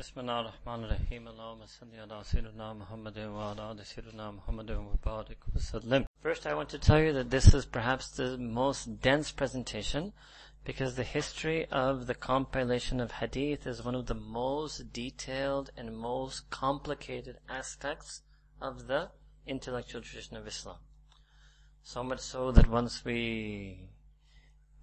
بسم الله الرحمن الرحيم اللهم صل على سيدنا محمد وعلى آل سيدنا محمد وبارك وسلم First I want to tell you that this is perhaps the most dense presentation because the history of the compilation of hadith is one of the most detailed and most complicated aspects of the intellectual tradition of Islam. So much so that once we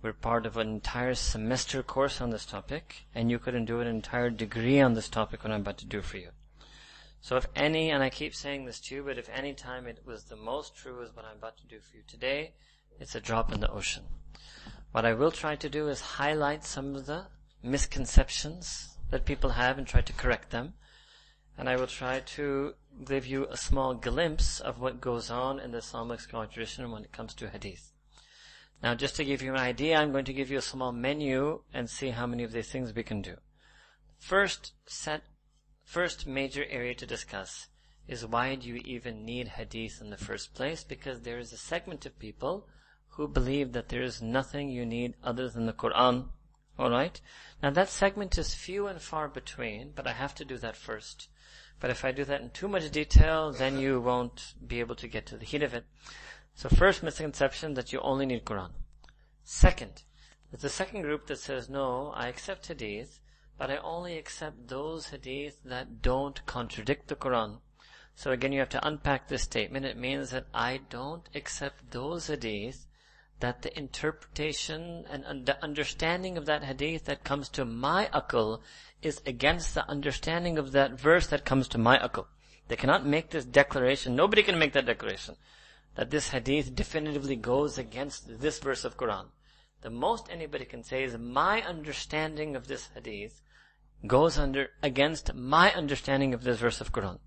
were part of an entire semester course on this topic, and you couldn't do an entire degree on this topic, what I'm about to do for you. So if any, and I keep saying this to you, but if any time it was the most true is what I'm about to do for you today, it's a drop in the ocean. What I will try to do is highlight some of the misconceptions that people have and try to correct them. And I will try to give you a small glimpse of what goes on in the Islamic scholar tradition when it comes to hadith. Now just to give you an idea, I'm going to give you a small menu and see how many of these things we can do. First set, first major area to discuss is why do you even need hadith in the first place? Because there is a segment of people who believe that there is nothing you need other than the Quran. Alright? Now that segment is few and far between, but I have to do that first. But if I do that in too much detail, then you won't be able to get to the heat of it. So first misconception that you only need Quran. Second, there's a second group that says, no, I accept hadith, but I only accept those hadith that don't contradict the Quran. So again, you have to unpack this statement. It means that I don't accept those hadith that the interpretation and the understanding of that hadith that comes to my akal is against the understanding of that verse that comes to my akal. They cannot make this declaration. Nobody can make that declaration. That this hadith definitively goes against this verse of Quran. The most anybody can say is my understanding of this hadith goes under against my understanding of this verse of Quran.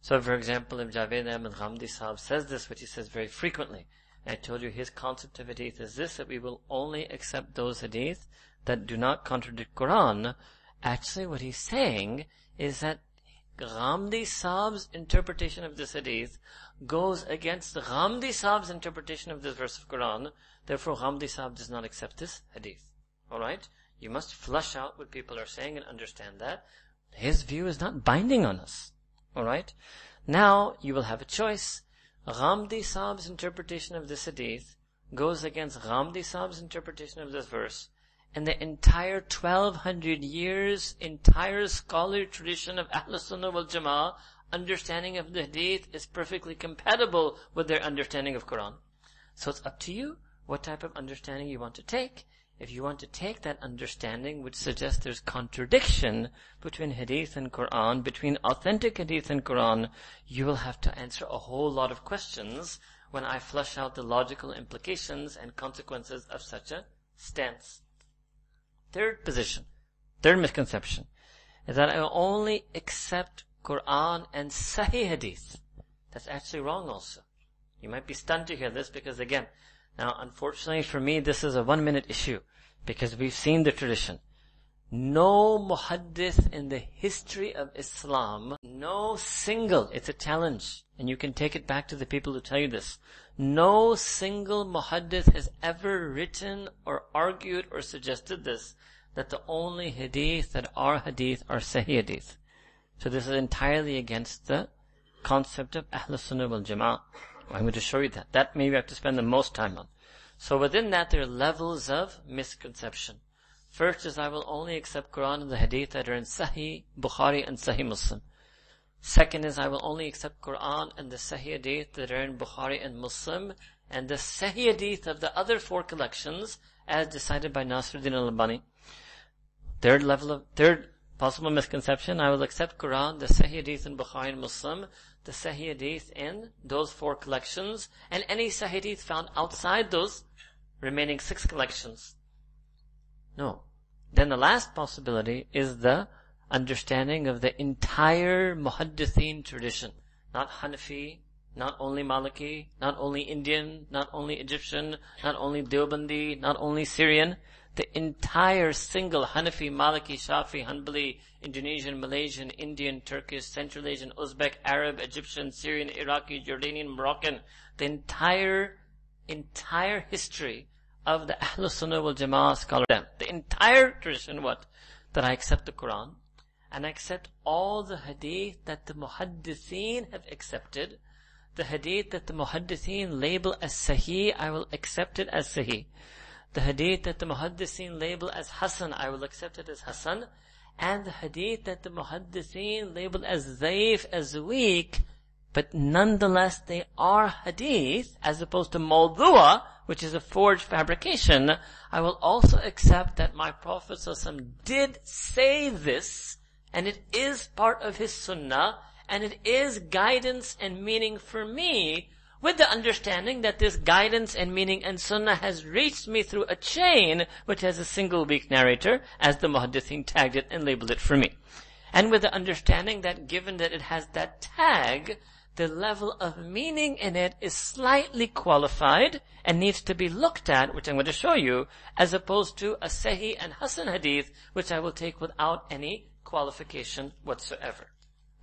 So for example, if Javed Ahmed Ghamdi Sahib says this, which he says very frequently, I told you his concept of hadith is this, that we will only accept those hadith that do not contradict Quran. Actually, what he's saying is that Ghamdi Saab's interpretation of this hadith goes against Ghamdi Saab's interpretation of this verse of Quran. Therefore, Ghamdi Saab does not accept this hadith. Alright? You must flush out what people are saying and understand that. His view is not binding on us. Alright? Now, you will have a choice. Ghamdi Saab's interpretation of this hadith goes against Ghamdi Saab's interpretation of this verse. And the entire 1200 years, entire scholarly tradition of Ahl Sunnah wal Jama'ah, understanding of the hadith is perfectly compatible with their understanding of Quran. So it's up to you what type of understanding you want to take. If you want to take that understanding which suggests there's contradiction between hadith and Quran, between authentic hadith and Quran, you will have to answer a whole lot of questions when I flush out the logical implications and consequences of such a stance. Third position, third misconception, is that I only accept Quran and Sahih Hadith. That's actually wrong also. You might be stunned to hear this because again, now unfortunately for me this is a one minute issue because we've seen the tradition. No muhaddith in the history of Islam, no single, it's a challenge, and you can take it back to the people who tell you this. No single muhaddith has ever written or argued or suggested this, that the only hadith that are hadith are sahih hadith. So this is entirely against the concept of Ahl Sunnah wal Jama'ah. I'm going to show you that. That maybe I have to spend the most time on. So within that there are levels of misconception. First is I will only accept Quran and the Hadith that are in Sahih Bukhari and Sahih Muslim. Second is I will only accept Quran and the Sahih Hadith that are in Bukhari and Muslim and the Sahih Hadith of the other four collections as decided by Nasruddin al-Albani. Third level of, third possible misconception, I will accept Quran, the Sahih Hadith in Bukhari and Muslim, the Sahih Hadith in those four collections, and any Sahih Hadith found outside those remaining six collections. No. Then the last possibility is the understanding of the entire Muhaddithin tradition. Not Hanafi, not only Maliki, not only Indian, not only Egyptian, not only Deobandi, not only Syrian. The entire single Hanafi, Maliki, Shafi, Hanbali, Indonesian, Malaysian, Indian, Turkish, Central Asian, Uzbek, Arab, Egyptian, Syrian, Iraqi, Jordanian, Moroccan. The entire, entire history of the Ahlul Sunnah wal Jama'ah scholar. The entire tradition, what? That I accept the Quran and I accept all the hadith that the muhaddithin have accepted. The hadith that the muhaddithin label as sahih, I will accept it as sahih. The hadith that the muhaddithin label as hasan, I will accept it as hasan. And the hadith that the muhaddithin label as zaif, as weak, but nonetheless they are hadith, as opposed to mawdu'a, which is a forged fabrication, I will also accept that my Prophet did say this, and it is part of his sunnah, and it is guidance and meaning for me, with the understanding that this guidance and meaning and sunnah has reached me through a chain which has a single weak narrator, as the muhaddithin tagged it and labeled it for me. And with the understanding that given that it has that tag, the level of meaning in it is slightly qualified and needs to be looked at, which I'm going to show you, as opposed to a Sahih and Hasan hadith, which I will take without any qualification whatsoever.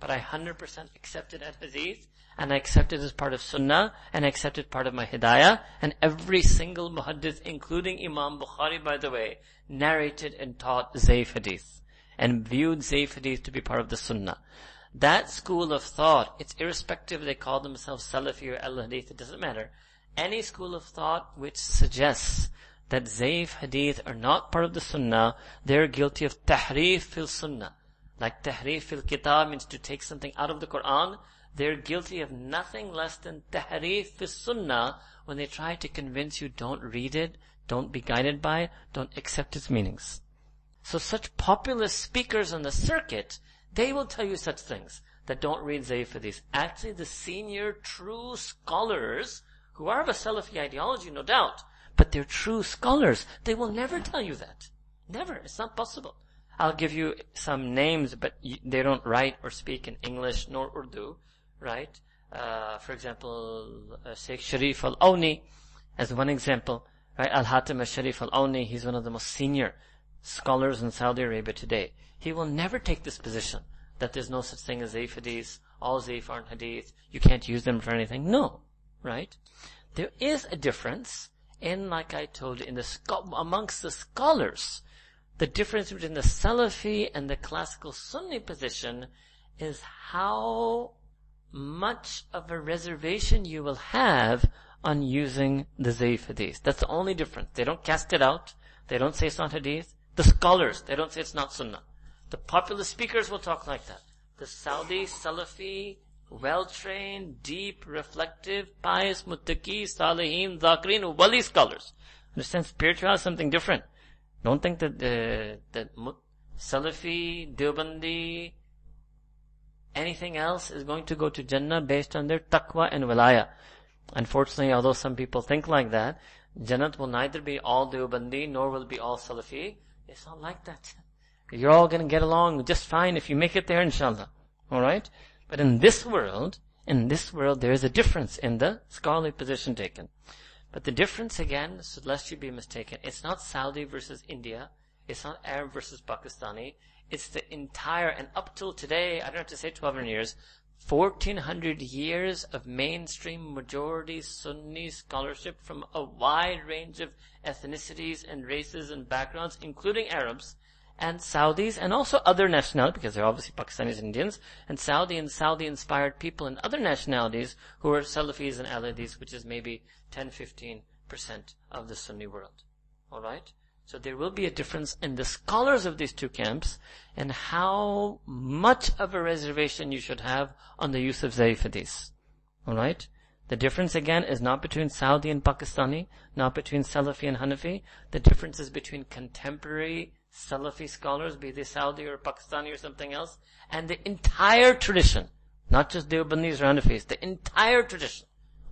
But I 100% accept it as hadith, and I accept it as part of sunnah, and I accept it part of my hidayah, and every single muhaddith, including Imam Bukhari, by the way, narrated and taught Zayf hadith, and viewed Zayf hadith to be part of the sunnah. That school of thought, it's irrespective they call themselves Salafi or Ahl Hadith, it doesn't matter. Any school of thought which suggests that Zayf Hadith are not part of the Sunnah, they're guilty of Tahrif fil Sunnah. Like Tahrif fil Kitab means to take something out of the Quran, they're guilty of nothing less than Tahrif fil Sunnah when they try to convince you don't read it, don't be guided by it, don't accept its meanings. So such populist speakers on the circuit they will tell you such things that don't read Zaif Hadith. Actually, the senior true scholars, who are of a Salafi ideology, no doubt, but they're true scholars, they will never tell you that. Never. It's not possible. I'll give you some names, but they don't write or speak in English nor Urdu, right? Uh, for example, uh, Sheikh Sharif al-Awni, as one example, right? Al-Hatim al-Sharif al-Awni, he's one of the most senior scholars in Saudi Arabia today. He will never take this position that there's no such thing as Zaif hadith, all Zaif aren't hadith, you can't use them for anything. No, right? There is a difference in, like I told you, in the amongst the scholars. The difference between the Salafi and the classical Sunni position is how much of a reservation you will have on using the Zaif hadith. That's the only difference. They don't cast it out. They don't say it's not hadith. The scholars, they don't say it's not Sunnah. The popular speakers will talk like that. The Saudi, Salafi, well-trained, deep, reflective, pious, muttaqi, salihin, zakirin, wali scholars. Understand? Spiritual is something different. Don't think that, uh, that Salafi, Deobandi, anything else is going to go to Jannah based on their taqwa and wilaya. Unfortunately, although some people think like that, Jannah will neither be all Deobandi nor will be all Salafi. It's not like that. You're all going to get along just fine if you make it there, inshallah. Alright? But in this world, in this world, there is a difference in the scholarly position taken. But the difference again, lest you be mistaken, it's not Saudi versus India. It's not Arab versus Pakistani. It's the entire, and up till today, I don't have to say 1200 years, 1400 years of mainstream majority Sunni scholarship from a wide range of ethnicities and races and backgrounds, including Arabs, and Saudis and also other nationalities, because they're obviously Pakistanis and Indians, and Saudi and Saudi inspired people and other nationalities who are Salafis and Ahl Hadis, which is maybe 10-15% of the Sunni world. Alright? So there will be a difference in the scholars of these two camps and how much of a reservation you should have on the use of Zaif Hadith. Alright? The difference again is not between Saudi and Pakistani, not between Salafi and Hanafi. The difference is between contemporary Salafi scholars, be they Saudi or Pakistani or something else, and the entire tradition, not just Deobandis or Hanafis, the entire tradition.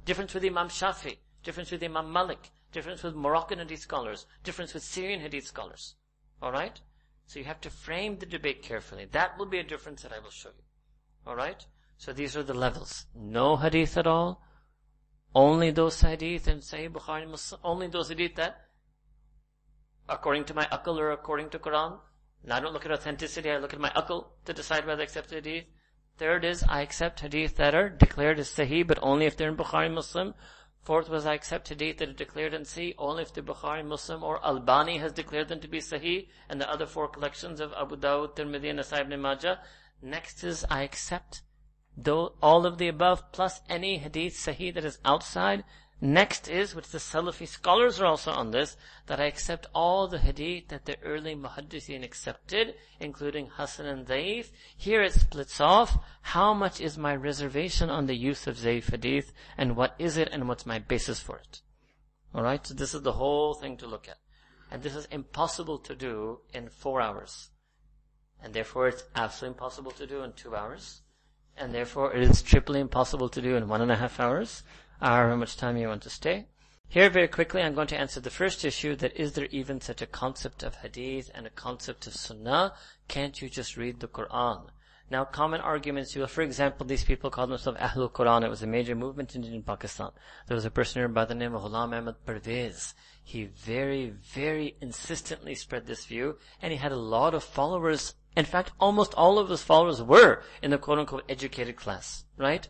Difference with Imam Shafi, difference with Imam Malik, difference with Moroccan Hadith scholars, difference with Syrian Hadith scholars. Alright? So you have to frame the debate carefully. That will be a difference that I will show you. Alright? So these are the levels. No Hadith at all. Only those Hadith and Sahih Bukhari, Muslim, only those Hadith that according to my akal or according to Quran. And I don't look at authenticity, I look at my akal to decide whether I accept hadith. Third is, I accept hadith that are declared as sahih, but only if they're in Bukhari Muslim. Fourth was I accept hadith that are declared in C only if the Bukhari, Muslim, or Albani has declared them to be Sahih, and the other four collections of Abu Dawud, Tirmidhi, and Nasai ibn Majah. Next is I accept though all of the above plus any hadith Sahih that is outside Next is, which the Salafi scholars are also on this, that I accept all the hadith that the early muhaddithin accepted, including Hasan and Zaif. Here it splits off. How much is my reservation on the use of Zaif hadith, and what is it, and what's my basis for it? Alright, so this is the whole thing to look at. And this is impossible to do in four hours. And therefore it's absolutely impossible to do in two hours. And therefore it is triply impossible to do in one and a half hours however much time you want to stay. Here, very quickly, I'm going to answer the first issue that is there even such a concept of hadith and a concept of sunnah? Can't you just read the Quran? Now, common arguments, you for example, these people call themselves Ahlul Quran. It was a major movement in Pakistan. There was a person here by the name of Ghulam Ahmad Parvez. He very, very insistently spread this view, and he had a lot of followers. In fact, almost all of his followers were in the quote-unquote educated class, right?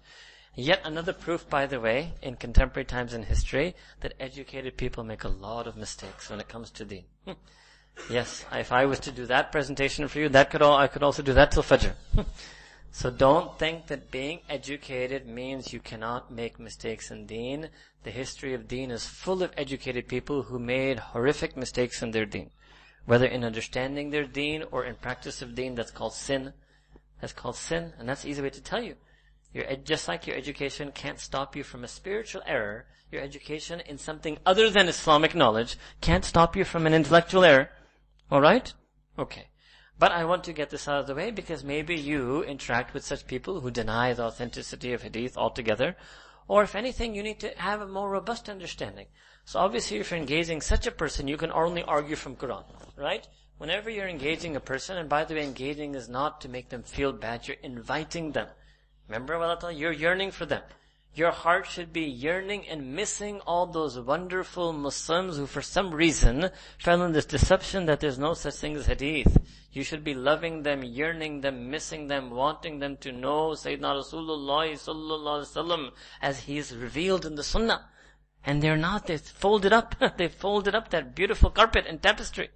Yet another proof, by the way, in contemporary times in history, that educated people make a lot of mistakes when it comes to deen. Hmm. yes, if I was to do that presentation for you, that could all, I could also do that till Fajr. so don't think that being educated means you cannot make mistakes in deen. The history of deen is full of educated people who made horrific mistakes in their deen. Whether in understanding their deen or in practice of deen, that's called sin. That's called sin, and that's the easy way to tell you. Your ed- just like your education can't stop you from a spiritual error, your education in something other than Islamic knowledge can't stop you from an intellectual error. Alright? Okay. But I want to get this out of the way because maybe you interact with such people who deny the authenticity of hadith altogether. Or if anything, you need to have a more robust understanding. So obviously if you're engaging such a person, you can only argue from Quran. Right? Whenever you're engaging a person, and by the way, engaging is not to make them feel bad, you're inviting them. Remember what told you? You're yearning for them. Your heart should be yearning and missing all those wonderful Muslims who for some reason fell in this deception that there's no such thing as hadith. You should be loving them, yearning them, missing them, wanting them to know Sayyidina Rasulullah sallallahu wasallam as he is revealed in the Sunnah. And they're not, they've folded up, they've folded up that beautiful carpet and tapestry.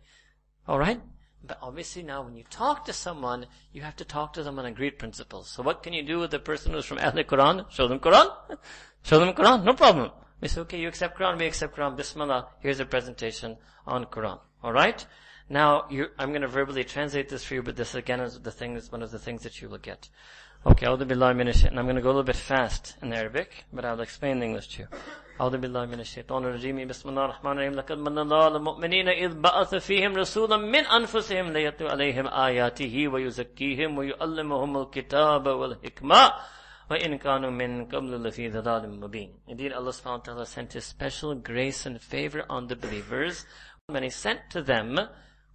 Alright? But obviously now when you talk to someone, you have to talk to them on agreed principles. So what can you do with the person who's from Ahl Quran? Show them Quran. Show them Quran. No problem. We say, okay, you accept Quran, we accept Quran. Bismillah. Here's a presentation on Quran. Alright? Now, I'm going to verbally translate this for you, but this again is the thing, is one of the things that you will get. Okay, Minash and I'm going to go a little bit fast in Arabic, but I'll explain the English to you. أعوذ بالله من الشيطان الرجيم بسم الله الرحمن الرحيم لقد من الله على المؤمنين إذ بعث فيهم رسولا من أنفسهم ليتلو عليهم آياته ويزكيهم ويعلمهم الكتاب والحكمة وإن كانوا من قبل لفي ضلال مبين Indeed Allah subhanahu wa ta'ala sent His special grace and favor on the believers when He sent to them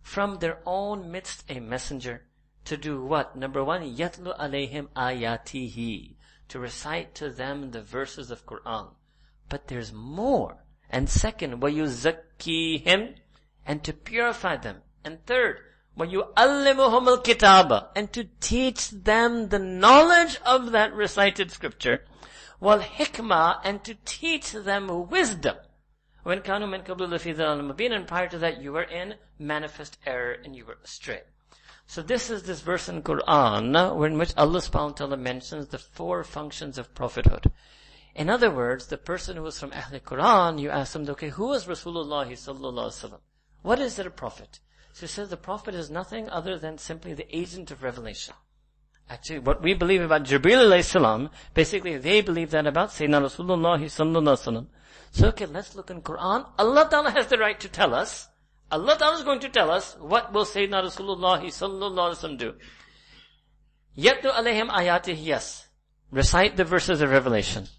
from their own midst a messenger to do what? Number one, يَتْلُ عَلَيْهِمْ آيَاتِهِ To recite to them the verses of Quran. But there's more. And second, will you zakki him? And to purify them. And third, will you allimuhum al-kitaba? And to teach them the knowledge of that recited scripture. Wal hikmah, and to teach them wisdom. When kanu min qablu lafi and prior to that you were in manifest error and you were astray. So this is this verse in Quran in which Allah subhanahu wa ta'ala mentions the four functions of prophethood. In other words, the person who was from Ahl Quran, you ask them, okay, who is Rasulullah sallallahu? What is it a prophet? So he says the prophet is nothing other than simply the agent of revelation. Actually, what we believe about Jibreel alayhi salam, basically they believe that about Sayyidina Rasulullah sallallahu. So okay, let's look in Quran. Allah Ta'ala has the right to tell us. Allah Ta'ala is going to tell us what will Sayyidina Rasulullah sallallahu alaihi wasallam do. Alayhim ayatih, yes. Recite the verses of revelation.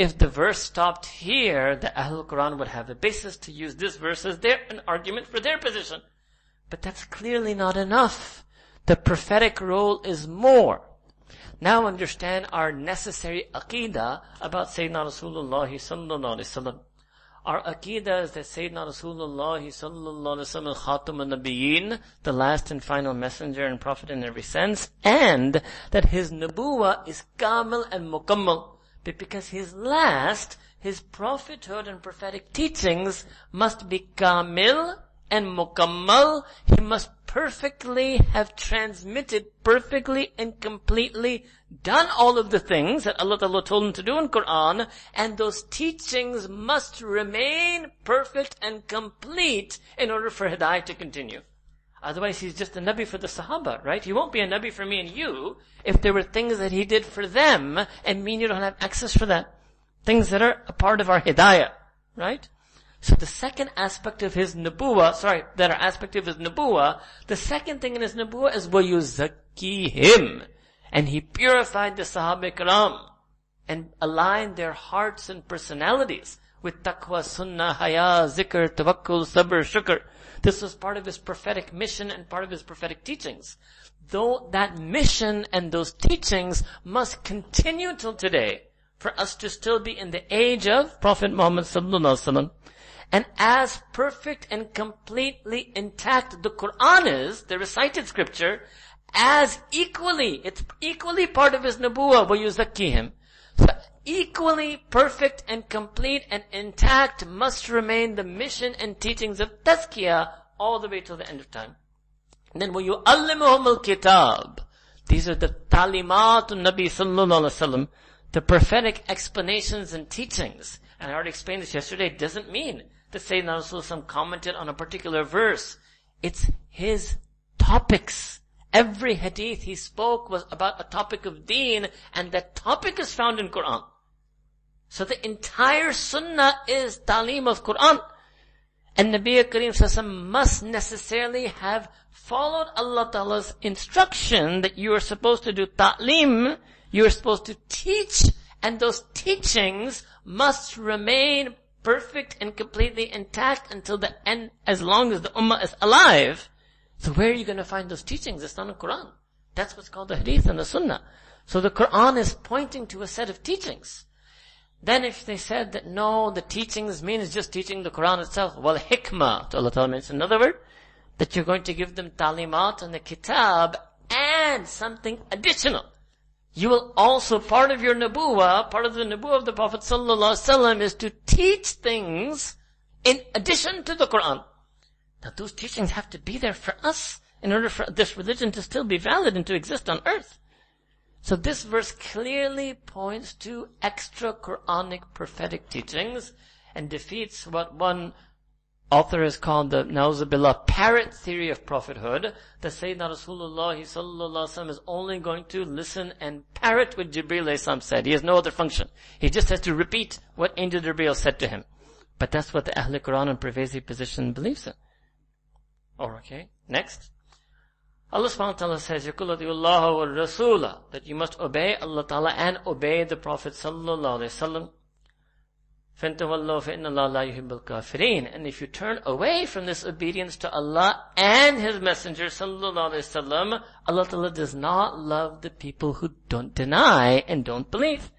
If the verse stopped here, the Ahlul Quran would have a basis to use this verse as their, an argument for their position. But that's clearly not enough. The prophetic role is more. Now understand our necessary aqidah about Sayyidina Rasulullah sallallahu alaihi wasallam. Our aqidah is that Sayyidina Rasulullah sallallahu alaihi wasallam khatam al-nabiyyin, the last and final messenger and prophet in every sense, and that his nubuwa is kamil and mukammal but because his last his prophethood and prophetic teachings must be kamil and mukammal. He must perfectly have transmitted perfectly and completely done all of the things that Allah Ta'ala told him to do in Quran, and those teachings must remain perfect and complete in order for Hidayah to continue. Otherwise he's just a Nabi for the Sahaba, right? He won't be a Nabi for me and you if there were things that he did for them and me and you don't have access for that. Things that are a part of our Hidayah, right? So the second aspect of his nubuwa, sorry, that are aspect of his nubuwa, the second thing in his nubuwa is Zakki him, And he purified the Sahaba Ikram and aligned their hearts and personalities with taqwa, sunnah, haya, zikr, tawakkul, sabr, shukr. This was part of his prophetic mission and part of his prophetic teachings. Though that mission and those teachings must continue till today for us to still be in the age of Prophet Muhammad sallallahu. And as perfect and completely intact the Quran is, the recited scripture, as equally, it's equally part of his nubuwa, him. So equally perfect and complete and intact must remain the mission and teachings of Tazkiyah all the way till the end of time. And then when you allimuhum al-kitab, these are the talimatun Nabi sallallahu alaihi wasallam, the prophetic explanations and teachings. And I already explained this yesterday, it doesn't mean that Sayyidina Rasulullah commented on a particular verse. It's his topics. Every hadith he spoke was about a topic of deen, and that topic is found in Quran. So the entire sunnah is talim of Quran. And Nabi Kareem must necessarily have followed Allah Ta'ala's instruction that you are supposed to do ta'lim, you are supposed to teach, and those teachings must remain perfect and completely intact until the end, as long as the ummah is alive. So where are you going to find those teachings? It's not in Quran. That's what's called the hadith and the sunnah. So the Quran is pointing to a set of teachings. Then if they said that no, the teachings means just teaching the Quran itself, well hikmah, to Allah Ta'ala means another word, that you're going to give them talimat and the kitab and something additional. You will also, part of your nubuwa, part of the nubuwa of the Prophet ﷺ is to teach things in addition to the Quran. Now those teachings have to be there for us in order for this religion to still be valid and to exist on earth. So this verse clearly points to extra Quranic prophetic teachings and defeats what one author has called the Nauzubillah parrot theory of prophethood, that Sayyidina Rasulullah sallallahu is only going to listen and parrot what Jibreel said. He has no other function. He just has to repeat what Angel Jibreel said to him. But that's what the Ahl Quran and pervasive position believes in. Oh, Okay, next. Allah subhanahu wa ta'ala says, يَقُلُ اللَّهَ وَالرَّسُولَ That you must obey Allah ta'ala and obey the Prophet sallallahu alayhi wa sallam. And if you turn away from this obedience to Allah and His Messenger sallallahu alaihi wasallam, Allah Ta'ala does not love the people who don't deny and don't believe.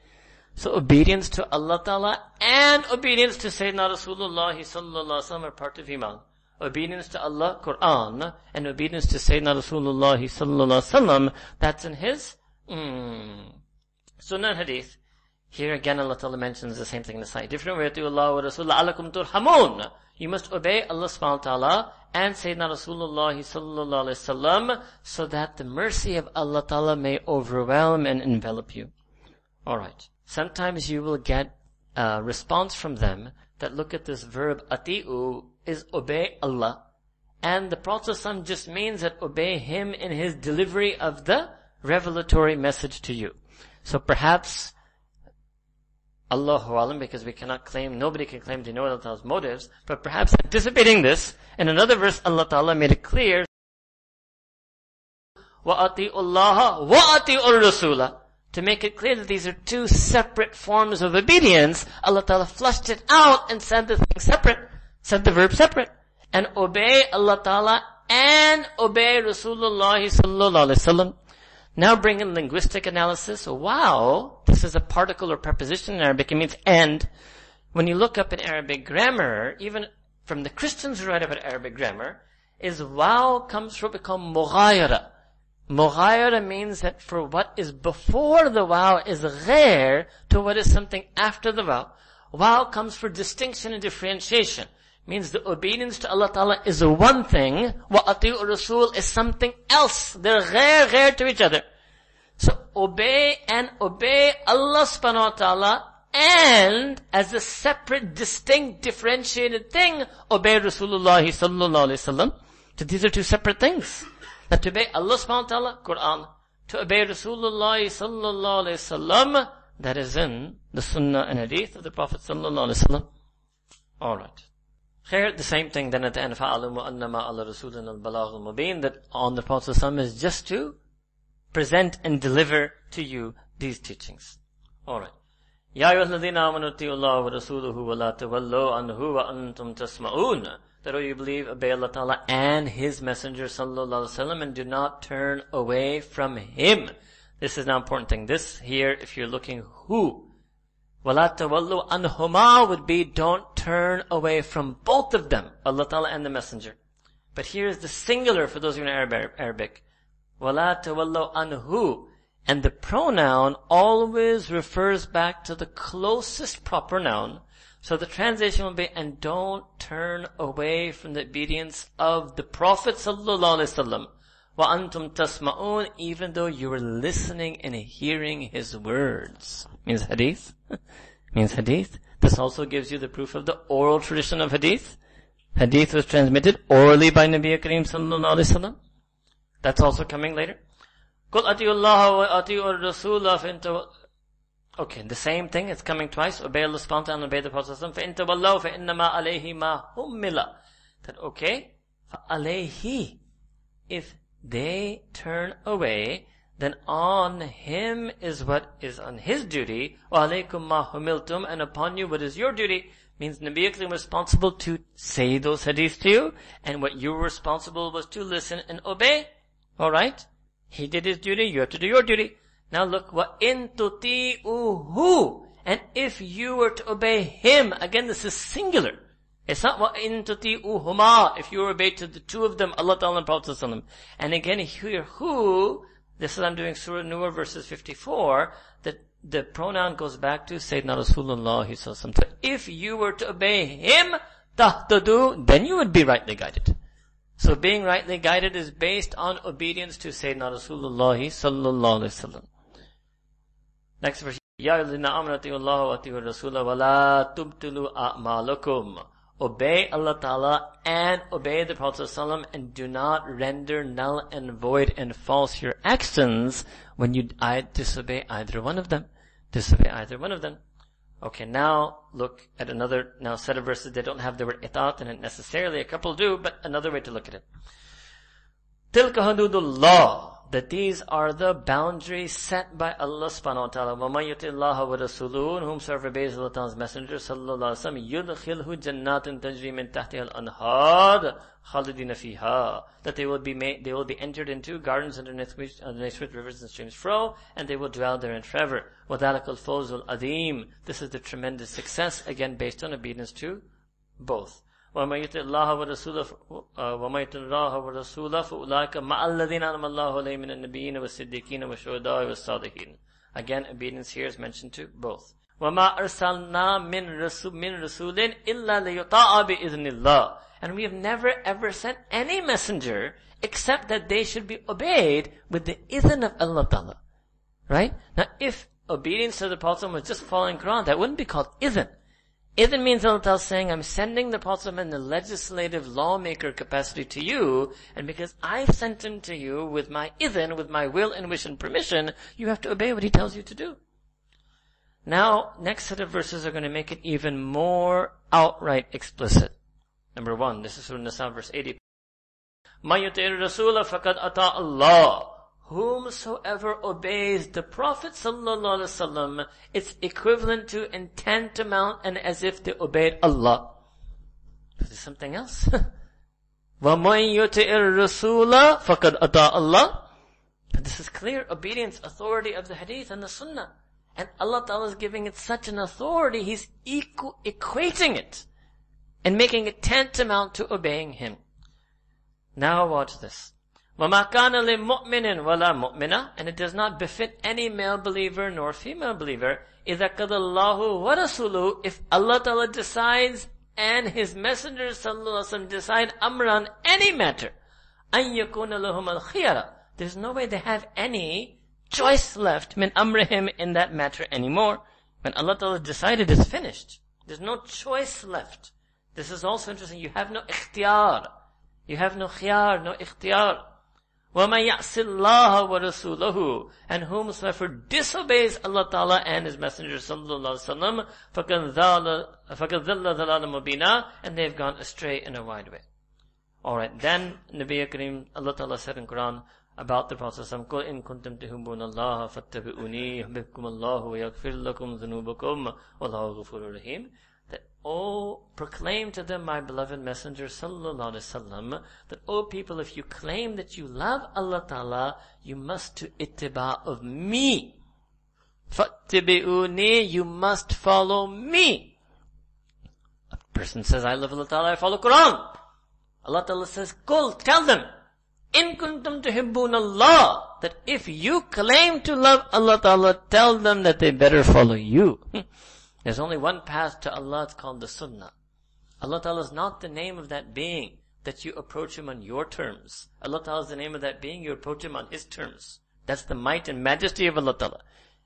So obedience to Allah Ta'ala and obedience to Sayyidina Rasulullah sallallahu alaihi wasallam are part of Iman. Obedience to Allah, Quran, and obedience to Sayyidina Rasulullah sallallahu wasallam, that's in His mm, Sunnah Hadith. Here again Allah Ta'ala mentions the same thing in the slightly different way. To Allah wa Rasulullah alakum turhamun. You must obey Allah subhanahu wa ta'ala and Sayyidina Rasulullah sallallahu alayhi wasallam so that the mercy of Allah Ta'ala may overwhelm and envelop you. Alright. Sometimes you will get a response from them that look at this verb ati'u is obey Allah. And the Prophet just means that obey Him in His delivery of the revelatory message to you. So perhaps Allahu alam, because we cannot claim, nobody can claim to know Allah Ta'ala's motives, but perhaps anticipating this, in another verse Allah Ta'ala made it clear, وَأَطِيعُ اللَّهَ وَأَطِيعُ الرَّسُولَ To make it clear that these are two separate forms of obedience, Allah Ta'ala flushed it out and said the thing separate, said the verb separate. And obey Allah Ta'ala and obey Rasulullah sallallahu alaihi wasallam. Now bring in linguistic analysis. Waw, this is a particle or preposition in Arabic. It means and. When you look up in Arabic grammar, even from the Christians who write about Arabic grammar, is waw comes from become mughayara. Mughayara means that for what is before the waw is ghair to what is something after the wow. Waw comes for distinction and differentiation. Means the obedience to Allah Ta'ala is one thing, wa ati'u Rasul is something else. They're ghair ghair to each other. So obey and obey Allah subhanahu wa ta'ala and as a separate, distinct, differentiated thing, obey Rasulullah sallallahu alayhi wasallam. So these are two separate things. That to obey Allah subhanahu wa ta'ala, Quran. To obey Rasulullah sallallahu alayhi wasallam, that is in the Sunnah and Hadith of the Prophet sallallahu alayhi wasallam. Alright. Here, the same thing then at the end, فَعَلُمُ أَنَّمَا عَلَى رَسُولِنَا الْبَلَاغُ الْمُبِينَ That on the Prophet ﷺ is just to present and deliver to you these teachings. Alright. يا أيها الذين آمنوا اتقوا الله ورسوله ولا تولوا عنه وأنتم تسمعون that you believe, obey Allah Ta'ala and His Messenger Sallallahu Alaihi Wasallam and do not turn away from Him. This is an important thing. This here, if you're looking who, وَلَا تَوَلُّوا أَنْهُمَا would be don't turn away from both of them, Allah Ta'ala and the Messenger. But here is the singular for those who know Arabic. وَلَا تَوَلُّوا أَنْهُ and the pronoun always refers back to the closest proper noun. So the translation will be, and don't turn away from the obedience of the Prophet sallallahu alaihi wasallam. وَأَنْتُمْ تَسْمَعُونَ Even though you were listening and hearing his words. Means hadith. Means hadith. This also gives you the proof of the oral tradition of hadith. Hadith was transmitted orally by Nabi Kareem sallallahu alaihi wasallam. That's also coming later. قُلْ أَتِيُوا اللَّهَ وَأَتِيُوا الرَّسُولَ فَإِن Okay, the same thing, it's coming twice. Obey Allah subhanahu and obey the Prophet فَإِن تَوَلَّوْا فَإِنَّمَا عَلَيْهِ مَا هُمِّلَ That okay, فَعَلَيْهِ If they turn away, then on him is what is on his duty. وَعَلَيْكُمْ مَا هُمِلْتُمْ And upon you what is your duty. Means Nabi Akram was responsible to say those hadiths to you, and what you were responsible was to listen and obey. Alright? He did his duty, you have to do your duty. Now look, what in tuti'uhu. And if you were to obey him, again this is singular. It's not what in tuti'uhuma, if you obey to the two of them, Allah Ta'ala and Prophet And again here, who, this is I'm doing Surah Nur verses 54, that the pronoun goes back to Sayyidina Rasulullah So if you were to obey him, tahtadu, then you would be rightly guided. So being rightly guided is based on obedience to Sayyidina Rasulullah sallallahu alaihi wasallam. Next verse. Ya Allah wa atiiu rasula wa la a'malakum. Obey Allah Ta'ala and obey the Prophet ﷺ and do not render null and void and false your actions when you disobey either one of them. Disobey either one of them. Okay, now look at another now set of verses. They don't have the word itat in it necessarily. A couple do, but another way to look at it. Tilka hududullah that these are the boundaries set by Allah subhanahu wa ta'ala. وَمَنْ يُطِعِ اللَّهَ وَرَسُولُهُ Whomsoever obeys Allah ta'ala's messenger sallallahu alayhi wa sallam يُدْخِلْهُ جَنَّاتٍ تَجْرِي مِنْ تَحْتِهَا الْأَنْهَارِ خَالِدِينَ فِيهَا That they will be made, they will be entered into gardens underneath which, underneath which rivers and streams flow, and they will dwell therein forever. وَذَلَكَ الْفَوْزُ الْعَظِيمُ This is the tremendous success, again based on obedience to both. ومن يطع الله ورسوله ومن يطع الله ورسوله فأولئك مع الذين أنعم الله عليهم من النبيين والصديقين والشهداء والصالحين. Again, obedience here is mentioned to both. وما أرسلنا من رسول من رسول إلا ليطاع بإذن الله. And we have never ever sent any messenger except that they should be obeyed with the idhn of Allah Ta'ala. Right? Now if obedience to the Prophet was just following Quran, that wouldn't be called idhn. Idhn means Allah saying, I'm sending the Prophet in the legislative lawmaker capacity to you, and because I've sent him to you with my idhn, with my will and wish and permission, you have to obey what he tells you to do. Now, next set of verses are going to make it even more outright explicit. Number one, this is Surah Nisa verse 80. مَا يُطِعِ الرَّسُولَ فَقَدْ أَطَاعَ اللَّهِ whomsoever obeys the Prophet sallallahu it's equivalent to in tantamount and as if they obeyed Allah. This is something else. وَمَنْ يُطِعِ الرَّسُولَ فَقَدْ أَطَاعَ اللَّهِ This is clear obedience, authority of the hadith and the sunnah. And Allah Ta'ala is giving it such an authority, He's equ- equating it and making it tantamount to obeying Him. Now watch this. وَمَا كَانَ لِمُؤْمِنٍ وَلَا مُؤْمِنَةٍ And it does not befit any male believer nor female believer إِذَا قَدَ اللَّهُ وَرَسُولُهُ If Allah Ta'ala decides and His Messenger Sallallahu decide amran any matter, أَن يَكُونَ لَهُمَ الْخِيَرَةِ There's no way they have any choice left min amrihim in that matter anymore. When Allah Ta'ala decided, it's finished. There's no choice left. This is also interesting. You have no ikhtiyar. You have no khiyar, no ikhtiyar. وَمَنْ يَعْصِ اللَّهَ وَرَسُولَهُ And whomsoever disobeys Allah Ta'ala and His Messenger Sallallahu Alaihi Wasallam فَقَدْ ذَلَّ ذَلَالًا مُبِينًا And they've gone astray in a wide way. Alright, then Nabi Kareem, Allah Ta'ala said in Quran about the Prophet قُلْ إِن كُنْتُمْ تُحِبُّونَ اللَّهَ فَاتَّبِعُونِي يُحْبِبْكُمُ اللَّهُ وَيَغْفِرْ لَكُمْ ذُنُوبَكُمْ وَاللَّهُ غَفُورٌ رَحِيمٌ oh, proclaim to them, my beloved Messenger, sallallahu alaihi wasallam, that, oh people, if you claim that you love Allah Ta'ala, you must do ittiba of me. Fattibi'uni, you must follow me. A person says, I love Allah Ta'ala, I follow Quran. Allah Ta'ala says, Kul, tell them, in kuntum tuhibbun Allah, that if you claim to love Allah Ta'ala, tell them that they better follow you. There's only one path to Allah, it's called the Sunnah. Allah Ta'ala is not the name of that being that you approach Him on your terms. Allah Ta'ala is the name of that being, you approach Him on His terms. That's the might and majesty of Allah Ta'ala.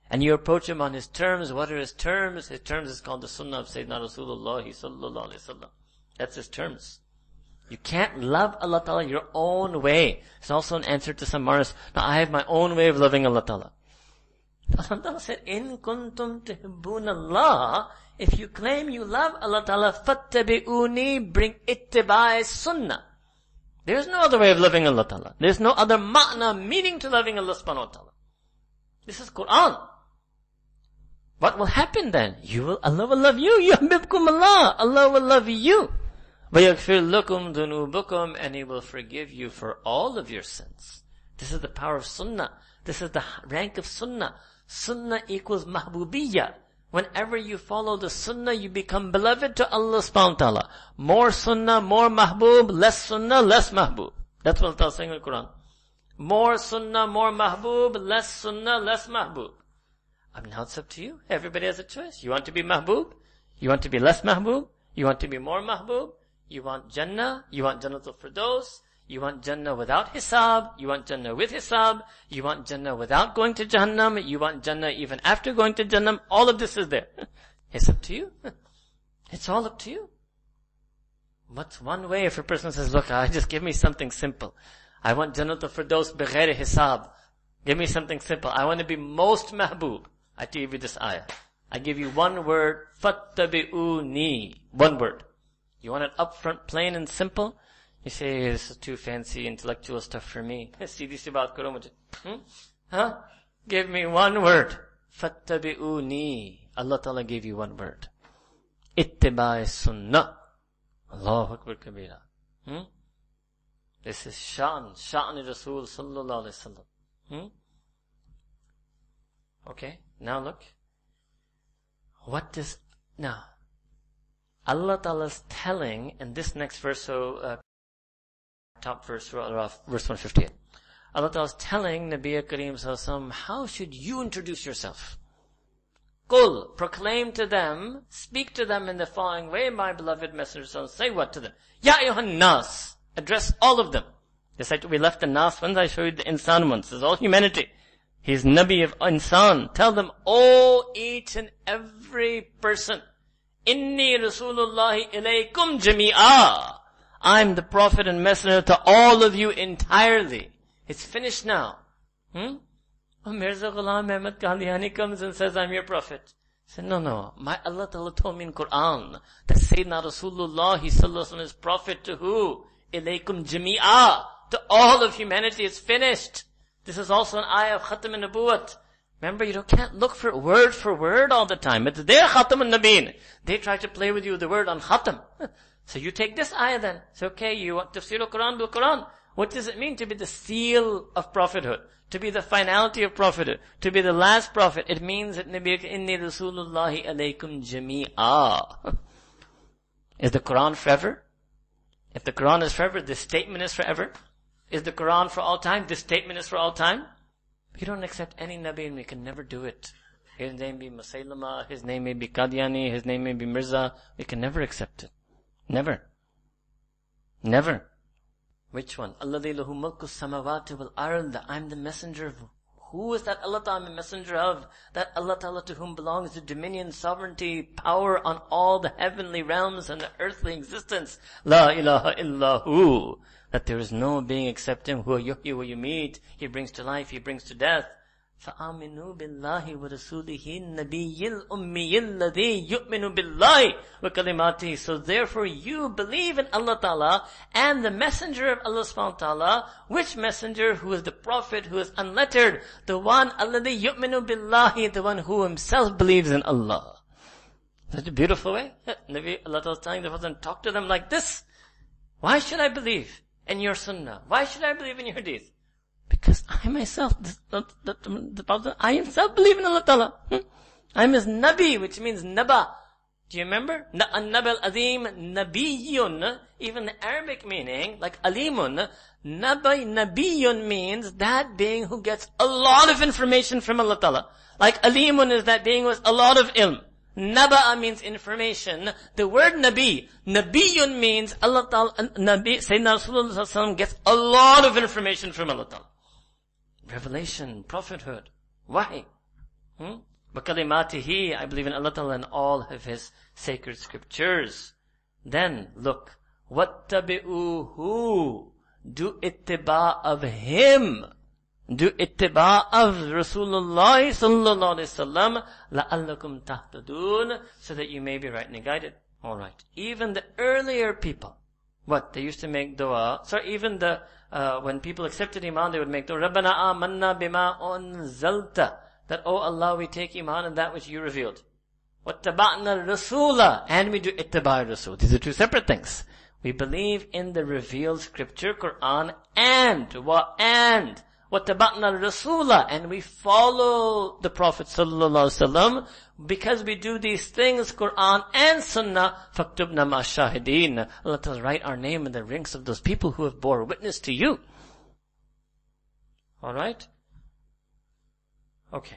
And you approach Him on His terms. What are His terms? His terms is called the Sunnah of Sayyidina Rasulullah Sallallahu Alaihi Wasallam. That's His terms. You can't love Allah Ta'ala your own way. It's also an answer to some Mars. Now I have my own way of loving Allah Ta'ala. Allah said, In kuntum tuhibbun Allah, if you claim you love Allah Ta'ala, fattabi'uni, bring ittibai sunnah. There's no other way of loving Allah Ta'ala. There's no other ma'na, meaning to loving Allah subhanahu wa ta'ala. This is Quran. What will happen then? You will, Allah will love you. Yuhbibkum Allah. Allah will love you. وَيَغْفِرْ لَكُمْ ذُنُوبُكُمْ And He will forgive you for all of your sins. This is the power of Sunnah. This is the rank of Sunnah. Sunnah equals mahbubiyya. Whenever you follow the sunnah, you become beloved to Allah subhanahu wa ta'ala. More sunnah, more mahbub, less sunnah, less mahbub. That's what Allah saying in the Quran. More sunnah, more mahbub, less sunnah, less mahbub. I mean, now it's up to you. Everybody has a choice. You want to be mahbub? You want to be less mahbub? You want to be more mahbub? You want Jannah? You want Jannatul Firdaus? You want Jannah without Hisab. You want Jannah with Hisab. You want Jannah without going to Jahannam. You want Jannah even after going to Jahannam. All of this is there. It's up to you. It's all up to you. What's one way if a person says, look, I just give me something simple. I want Jannatul Firdaus bighair Hisab. Give me something simple. I want to be most mahbub. I give you this ayah. I give you one word, fattabi'uni. One word. You want it upfront, plain and simple? You say, this is too fancy intellectual stuff for me. Seedhi se baat karo. Hmm? Huh? Give me one word. Fattabi'uni. Allah Ta'ala gave you one word. Ittiba'i sunnah. Allahu Akbar kabira. Hmm? This is Shan, Shan Rasul Sallallahu Alaihi Wasallam. Hmm? Okay, now look. What does, now, Allah Ta'ala is telling in this next verse, so uh, top verse, uh, verse 158. Allah Ta'ala is telling Nabi Kareem how should you introduce yourself? Qul, proclaim to them, speak to them in the following way, my beloved messenger, say what to them? Ya Yohan Nas, address all of them. Just like we left the Nas ones, I showed you the Insan ones. Is all humanity. He's Nabi of Insan. Tell them, oh, each and every person, Inni Rasulullah ilaykum jami'ah. I'm the prophet and messenger to all of you entirely. It's finished now. Hmm? Oh, Mirza Ghulam Ahmad Qadiani comes and says, I'm your prophet. I said, no, no. My Allah Ta'ala told me in Quran that Sayyidina Rasulullah, He Sallallahu is prophet to who? Ilaykum jami'ah. To all of humanity. It's finished. This is also an ayah of Khatam and Nabuwat. Remember, you don't, can't look for word for word all the time. It's their Khatam and Nabeen. They try to play with you the word on Khatam. So you take this ayah then. It's okay, you want tafsir al-Quran bil Quran. What does it mean to be the seal of prophethood? To be the finality of prophethood? To be the last prophet? It means that Nabi inni Rasulullahi alaykum jami'a. Is the Quran forever? If the Quran is forever, this statement is forever. Is the Quran for all time? This statement is for all time? We don't accept any Nabi and we can never do it. His name be Musaylama, his name may be Qadiani, his name may be Mirza. We can never accept it. Never. Never. Which one? Alladhi lahu mulku samawati wal ard. I'm the messenger of who is that Allah I'm a messenger of? That Allah Ta'ala to whom belongs the dominion, sovereignty, power on all the heavenly realms and the earthly existence. La ilaha illahu. That there is no being except Him. Who who you meet, He brings to life, He brings to death. فآمنوا بالله ورسوله النبي الأمي الذي يؤمن بالله وكلماته. So therefore you believe in Allah Ta'ala and the messenger of Allah subhanahu wa ta'ala. Which messenger? Who is the prophet, who is unlettered. The one, الذي يؤمن بالله, the one who himself believes in Allah. Such a beautiful way. Nabi Allah Ta'ala is telling the Prophet, talk to them like this. Why should I believe in your sunnah? Why should I believe in your hadith? Because I myself, I himself believe in Allah Ta'ala. Hmm? I'm his Nabi, which means Naba. Do you remember? An-Nab al-Azim, Nabiyun, even the Arabic meaning, like Alimun, Nabi, Nabiyun means that being who gets a lot of information from Allah Ta'ala. Like Alimun is that being with a lot of ilm. Naba'a means information. The word Nabi, Nabiyun means Allah Ta'ala, Nabi, Sayyidina Rasulullah gets a lot of information from Allah Ta'ala revelation, prophethood. Why? Hmm? Bakalimatihi, I believe in Allah Ta'ala and all of His sacred scriptures. Then, look, wattabi'uhu, do ittiba of Him. Do ittiba of Rasulullah sallallahu alayhi wasallam, la'allakum tahtadun, so that you may be rightly guided. Alright. Even the earlier people, what? They used to make dua. Sorry, even the uh, when people accepted Iman, they would make dua, Rabbana amanna bima unzalta. That, oh Allah, we take Iman in that which you revealed. وَاتَّبَعْنَا الرَّسُولَ And we do ittiba rasul. These are two separate things. We believe in the revealed scripture, Quran, and, what, and, وَاتَّبَعْنَا الرَّسُولَ And we follow the Prophet sallallahu alaihi wasallam because we do these things, Quran and Sunnah, فَاكْتُبْنَا مَا shahideen. Let us write our name in the ranks of those people who have bore witness to you. Alright? Okay.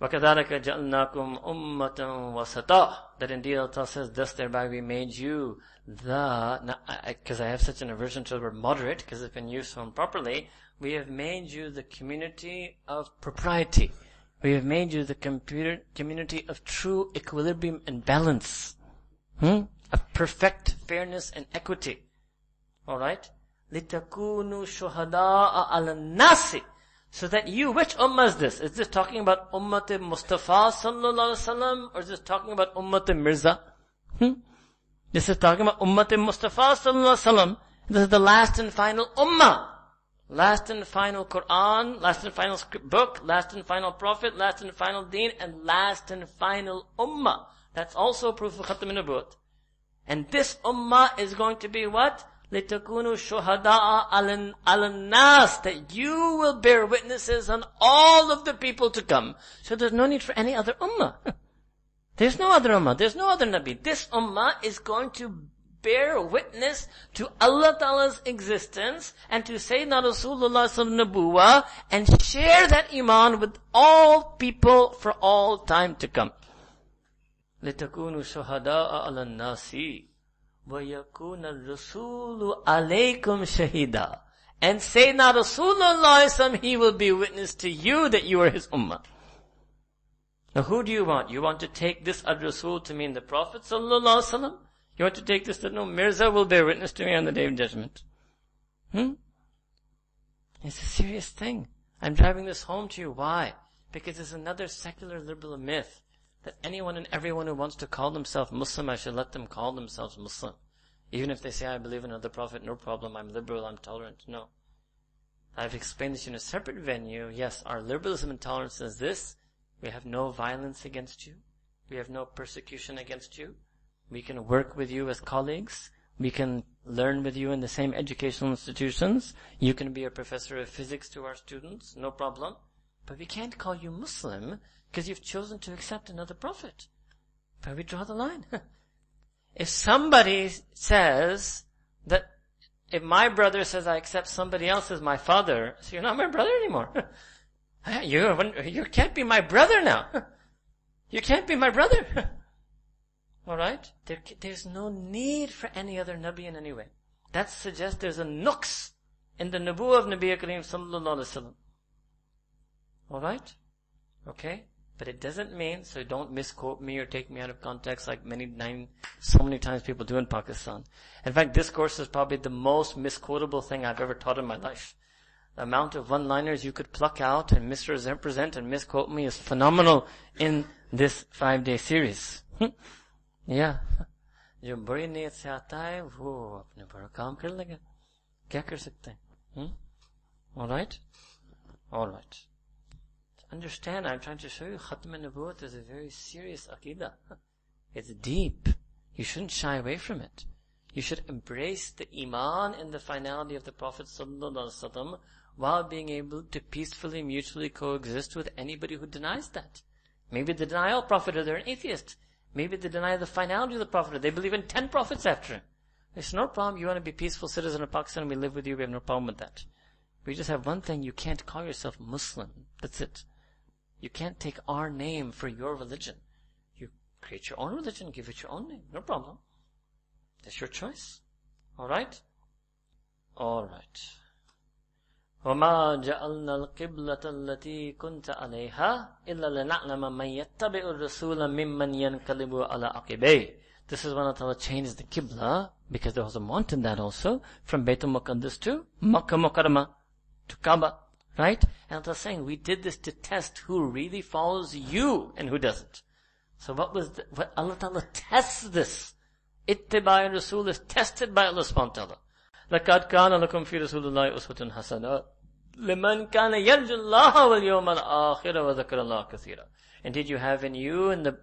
وَكَذَلِكَ جَعَلْنَاكُمْ أُمَّةً وَسَطًا That indeed Allah says, thus thereby we made you the, because I, I, I have such an aversion to the word moderate, because it's been used so improperly, we have made you the community of propriety. We have made you the computer, community of true equilibrium and balance. Hmm? Of perfect fairness and equity. Alright? لِتَكُونُوا شُهَدَاءَ عَلَى النَّاسِ So that you, which ummah is this? Is this talking about Ummat Mustafa sallallahu alaihi wasallam, or is this talking about Ummat Mirza? Hmm? This is talking about Ummat Mustafa sallallahu alaihi wasallam. This is the last and final ummah. Last and final Quran, last and final book, last and final prophet, last and final deen, and last and final ummah. That's also proof of Khatam Nubuwwat. And this ummah is going to be what? لِتَكُونُوا شُهَدَاءَ عَلَى النَّاسِ That you will bear witnesses on all of the people to come. So there's no need for any other ummah. There's no other ummah. There's no other nabi. This ummah is going to bear witness to Allah Ta'ala's existence and to Sayyidina Rasulullah Nabuwa and share that iman with all people for all time to come. لِتَكُونُوا شُهَدَاءَ عَلَى النَّاسِ وَيَكُونَ الرَّسُولُ عَلَيْكُمْ شَهِيدًا And Sayyidina Rasulullah He will be witness to you that you are His ummah. Now who do you want? You want to take this ad-Rasul to mean the Prophet Sallallahu Alaihi Wasallam? you want to take this that no Mirza will bear witness to me on the day of judgment. Hmm? It's a serious thing. I'm driving this home to you. Why? Because it's another secular liberal myth that anyone and everyone who wants to call themselves Muslim, I should let them call themselves Muslim. Even if they say, I believe in another prophet, no problem, I'm liberal, I'm tolerant. No. I've explained this in a separate venue. Yes, our liberalism and tolerance is this. We have no violence against you. We have no persecution against you. We can work with you as colleagues. We can learn with you in the same educational institutions. You can be a professor of physics to our students, no problem. But we can't call you Muslim because you've chosen to accept another prophet. Where we draw the line. if somebody says that If my brother says I accept somebody else as my father, so you're not my brother anymore. you, you can't be my brother now. You can't be my brother. Alright? There, there's no need for any other Nabi in any way. That suggests there's a nuks in the Nabu of Nabi Kareem sallallahu alaihi wasallam. Alright? Okay? But it doesn't mean, so don't misquote me or take me out of context like many, nine, so many times people do in Pakistan. In fact, this course is probably the most misquotable thing I've ever taught in my life. The amount of one-liners you could pluck out and misrepresent and misquote me is phenomenal in this five-day series. yeah. जो बड़ी नीयत से आता है वो अपने बड़ा काम कर लेगा क्या कर सकते हैं All right? All right. Understand, I'm trying to show you Khatm Nabuwat is a very serious aqidah. It's deep. You shouldn't shy away from it. You should embrace the iman and the finality of the Prophet ﷺ while being able to peacefully, mutually coexist with anybody who denies that. Maybe the denial prophet or they're an atheist. Maybe they deny the finality of the prophet they believe in ten prophets after him. There's no problem. You want to be peaceful citizen of Pakistan, and we live with you, we have no problem with that. We just have one thing, you can't call yourself Muslim. That's it. You can't take our name for your religion. You create your own religion, give it your own name. No problem. That's your choice. Alright? Alright. وما جعلنا القبلة التي كنت عليها إلا لنعلم من يتبع الرسول ممن ينقلب على عقبيه This is when Allah changed the Qibla, because there was a mountain that also, from Baitul Muqaddas to Makkah Mukarramah, to Kaaba. Right? And Allah saying, we did this to test who really follows you and who doesn't. So what was the, what Allah Ta'ala tests this. Ittibai Rasul is tested by Allah subhanahu wa ta'ala. لَقَدْ كَانَ لَكُمْ فِي رَسُولِ اللَّهِ أُسْوَةٌ حَسَنَةٌ لِمَنْ كَانَ يَرْجُ اللَّهَ وَالْيَوْمَ الْآخِرَ وَذَكَرَ اللَّهَ كَثِيرًا And did you have in you and the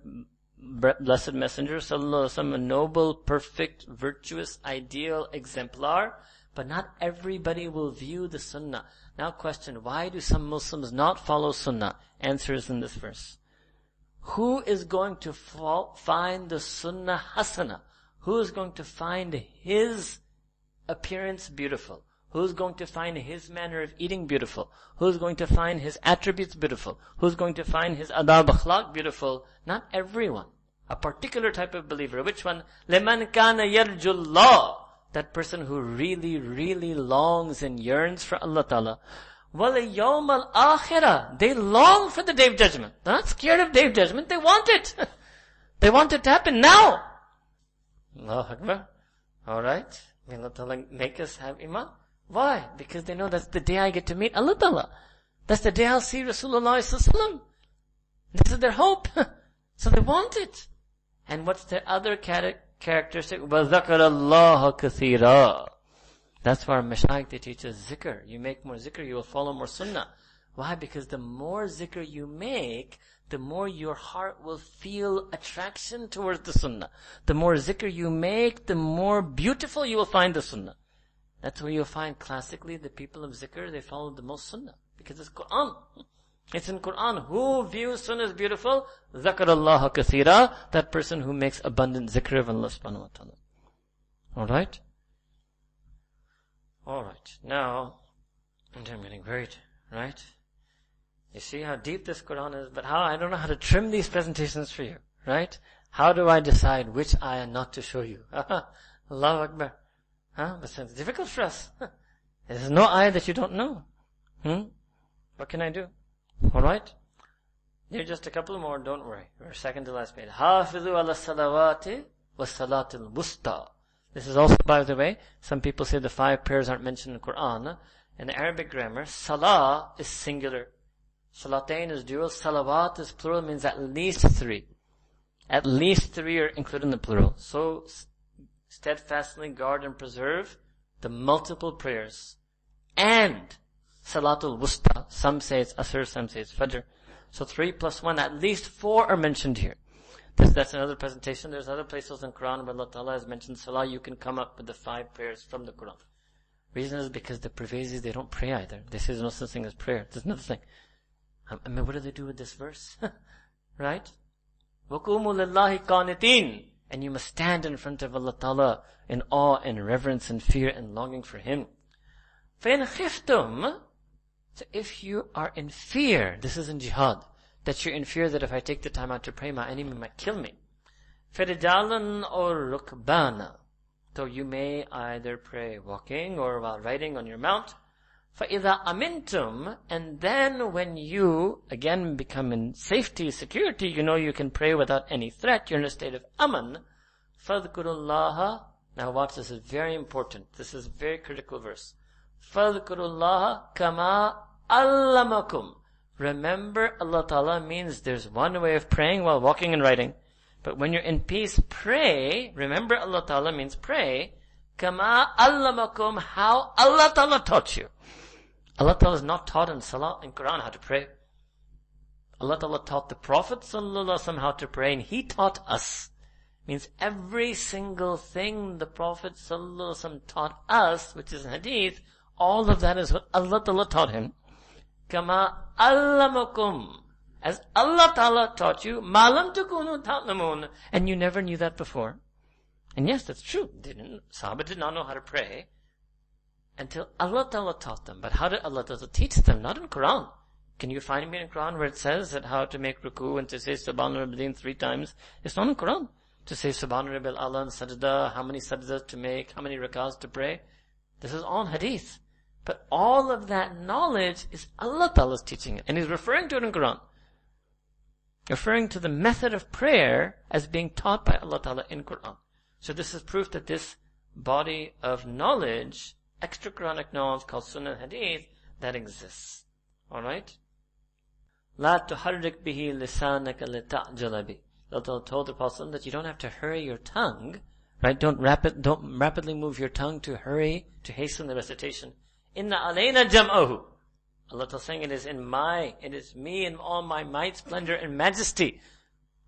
Blessed Messenger sallallahu alaihi wasallam a noble, perfect, virtuous, ideal exemplar? But not everybody will view the Sunnah. Now question, why do some Muslims not follow Sunnah? Answer is in this verse. Who is going to find the Sunnah Hasana? Who is going to find his appearance beautiful? Who's going to find his manner of eating beautiful? Who's going to find his attributes beautiful? Who's going to find his adab akhlaq beautiful? Not everyone. A particular type of believer. Which one? لَمَنْ كَانَ يَرْجُ اللَّهِ That person who really, really longs and yearns for Allah Ta'ala. وَلَيَوْمَ الْآخِرَةِ They long for the day of judgment. They're not scared of day of judgment. They want it. they want it to happen now. Allah Akbar. Alright. May Allah Ta'ala make us have iman. Why? Because they know that's the day I get to meet Allah Ta'ala. That's the day I'll see Rasulullah Sallallahu This is their hope. so they want it. And what's their other characteristic? وَذَكَرَ اللَّهَ كَثِيرًا That's why our mashayikh, they teach us zikr. You make more zikr, you will follow more sunnah. Why? Because the more zikr you make, the more your heart will feel attraction towards the sunnah. The more zikr you make, the more beautiful you will find the sunnah. That's where you'll find classically the people of zikr, they follow the most sunnah. Because it's Quran. It's in Quran. Who views sunnah as beautiful? Zakar Allah kathira. That person who makes abundant zikr of Allah subhanahu wa ta'ala. Alright? Alright. Now, I'm getting worried, right? You see how deep this Quran is, but how, I don't know how to trim these presentations for you, right? How do I decide which ayah not to show you? Allahu Akbar. Huh? But it's difficult for us. There's no ayah that you don't know. Hmm? What can I do? Alright? There are just a couple more, don't worry. We're second to last page. Hafizu ala salawati wa salatil wusta. This is also, by the way, some people say the five prayers aren't mentioned in the Quran. In the Arabic grammar, salah is singular. Salatain is dual. Salawat is plural, means at least three. At least three are included in the plural. So, steadfastly guard and preserve the multiple prayers and Salatul Wusta. Some say it's Asr, some say it's Fajr. So three plus one, at least four are mentioned here. This, that's another presentation. There's other places in Quran where Allah Ta'ala has mentioned Salah. You can come up with the five prayers from the Quran. Reason is because the Parvezis, they don't pray either. They say there's no such thing as prayer. There's another thing. Um, I mean, what do they do with this verse? right? وَقُومُوا لِلَّهِ قَانِتِينَ And you must stand in front of Allah Ta'ala in awe and reverence and fear and longing for Him. فَإِنْ خِفْتُمْ So if you are in fear, this is in jihad, that you're in fear that if I take the time out to pray, my enemy might kill me. فَرِجَالًا or rukbana. So you may either pray walking or while riding on your mount. فَإِذَا أَمِنْتُمْ And then when you, again, become in safety, security, you know you can pray without any threat, you're in a state of aman. فَذْكُرُوا اللَّهَ Now watch, this is very important. This is a very critical verse. فَذْكُرُوا اللَّهَ كَمَا أَلَّمَكُمْ Remember Allah Ta'ala means there's one way of praying while walking and riding. But when you're in peace, pray. Remember Allah Ta'ala means pray. Kama allamakum, how Allah Ta'ala taught you. Allah Ta'ala is not taught in Salah and Quran how to pray. Allah Ta'ala taught the Prophet Sallallahu how to pray and He taught us. Means every single thing the Prophet Sallallahu taught us, which is hadith, all of that is what Allah Ta'ala taught him. Kama allamakum. As Allah Ta'ala taught you, malam tukunu ta'lamun. And you never knew that before. And yes, that's true. Didn't, Sahaba did not know how to pray until Allah Ta'ala taught them. But how did Allah Ta'ala teach them? Not in Quran. Can you find me in Quran where it says that how to make ruku and to say Subhana Rabbil three times? It's not in Quran. To say Subhana Rabbil Allah and sajda, how many sajdas to make, how many rakahs to pray. This is all hadith. But all of that knowledge is Allah Ta'ala's teaching it. And He's referring to it in Quran. Referring to the method of prayer as being taught by Allah Ta'ala in Quran. So this is proof that this body of knowledge extra Quranic knowledge called Sunnah Hadith that exists. Alright? La tuharrik bihi lisanaka lita'jalabi. Allah told the Prophet that you don't have to hurry your tongue, right? Don't rapid, don't rapidly move your tongue to hurry, to hasten the recitation. Inna alayna jam'ahu. Allah is saying it is in my, it is me in all my might, splendor, and majesty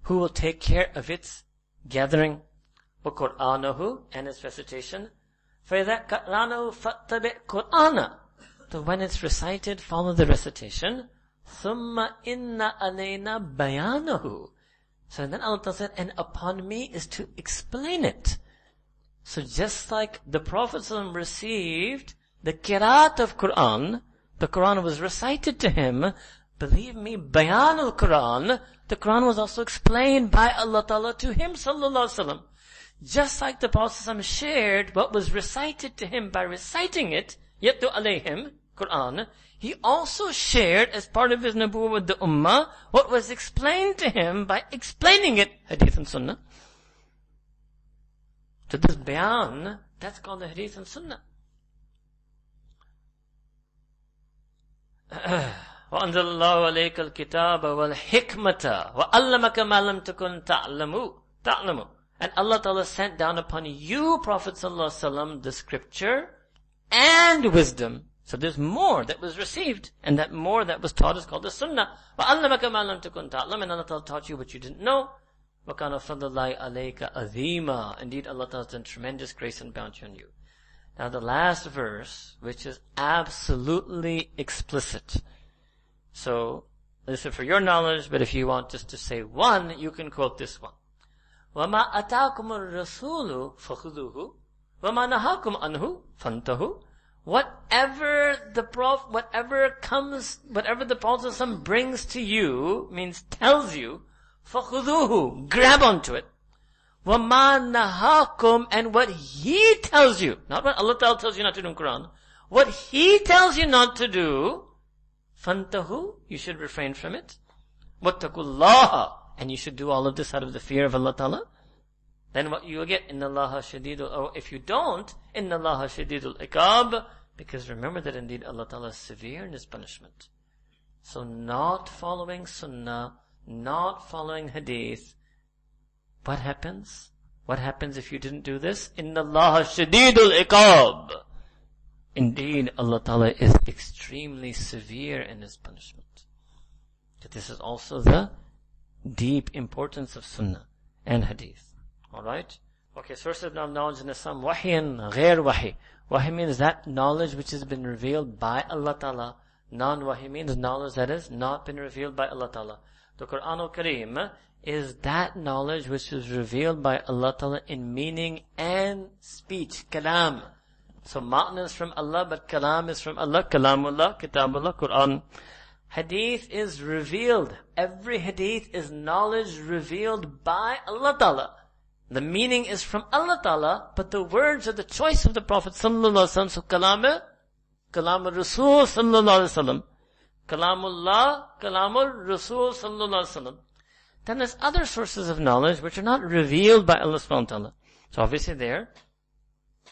who will take care of its gathering. Wa qur'anahu and its recitation. فَإِذَا قَرَأْنَهُ فَاتَّبِعْ قُرْآنَ So when it's recited, follow the recitation. ثُمَّ إِنَّ عَلَيْنَا بَيَانَهُ So then Allah said, and upon me is to explain it. So just like the Prophet received the kirat of Quran, the Quran was recited to him, believe me, bayan al-Quran, the Quran was also explained by Allah Ta'ala to him, sallallahu alaihi wasallam. Just like the Prophet shared what was recited to him by reciting it, yatlu alayhim, Quran, he also shared as part of his nabuwwah with the ummah what was explained to him by explaining it, hadith and sunnah. So this bayan, that's called the hadith and sunnah. وأنزل الله عليك الكتاب والحكمة وعلمك ما لم تكن تعلم تعلم and Allah Ta'ala sent down upon you, Prophet Sallallahu the scripture and wisdom. So there's more that was received, and that more that was taught is called the Sunnah. وَعَلَّمَكَ مَا لَمْ تَكُنْ تَعْلَمْ And Allah Ta'ala taught you what you didn't know. وَكَانَ فَضْلُ اللَّهِ عَلَيْكَ عَظِيمًا Indeed, Allah Ta'ala has done tremendous grace and bounty on you. Now the last verse, which is absolutely explicit. So, this is for your knowledge, but if you want just to say one, you can quote this one. وَمَا أَتَاكُمُ الرَّسُولُ فَخُذُوهُ وَمَا نَهَاكُمْ عَنْهُ فَانْتَهُ Whatever the Prophet, whatever comes, whatever the Prophet brings to you, means tells you, فَخُذُوهُ Grab onto it. وَمَا نَهَاكُمْ And what He tells you, not what Allah tells you not to do in Quran, what He tells you not to do, فَانْتَهُ You should refrain from it. وَاتَّقُوا اللَّهَ and you should do all of this out of the fear of Allah Ta'ala, then what you will get, in Allah shadidul, or if you don't, in Allah shadidul ikab, because remember that indeed Allah Ta'ala is severe in His punishment. So not following sunnah, not following hadith, what happens? What happens if you didn't do this? In Allah shadidul ikab. Indeed, Allah Ta'ala is extremely severe in His punishment. This is also the deep importance of Sunnah and Hadith. Alright? Okay, sources of knowledge in Islam, wahi and ghair wahi. Wahi means that knowledge which has been revealed by Allah Ta'ala Non-wahi means knowledge that has not been revealed by Allah Ta'ala. The Quran al-Kareem is that knowledge which is revealed by Allah Ta'ala in meaning and speech, kalam. So ma'na is from Allah, but kalam is from Allah, kalamullah, kitabullah, Quran. Hadith is revealed. Every hadith is knowledge revealed by Allah Ta'ala. The meaning is from Allah Ta'ala, but the words are the choice of the Prophet Sallallahu Alaihi Wasallam. So kalam Kalamul Rasul sallallahu alaihi wasallam, Kalamullah, Kalamul Rasul sallallahu alaihi wasallam. Then there's other sources of knowledge which are not revealed by Allah subhanahu wa ta'ala. So obviously they're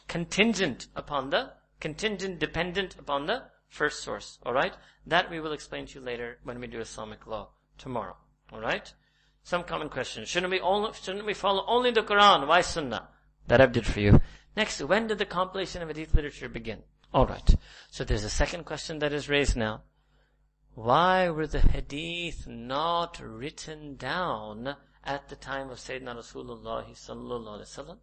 contingent upon the, contingent dependent upon the first source. Alright? That we will explain to you later when we do Islamic law tomorrow. Alright? Some common questions. Shouldn't we only, shouldn't we follow only the Quran? Why Sunnah? That I've did for you. Next, when did the compilation of Hadith literature begin? Alright. So there's a second question that is raised now. Why were the hadith not written down at the time of Sayyidina Rasulullah sallallahu alaihi wasallam?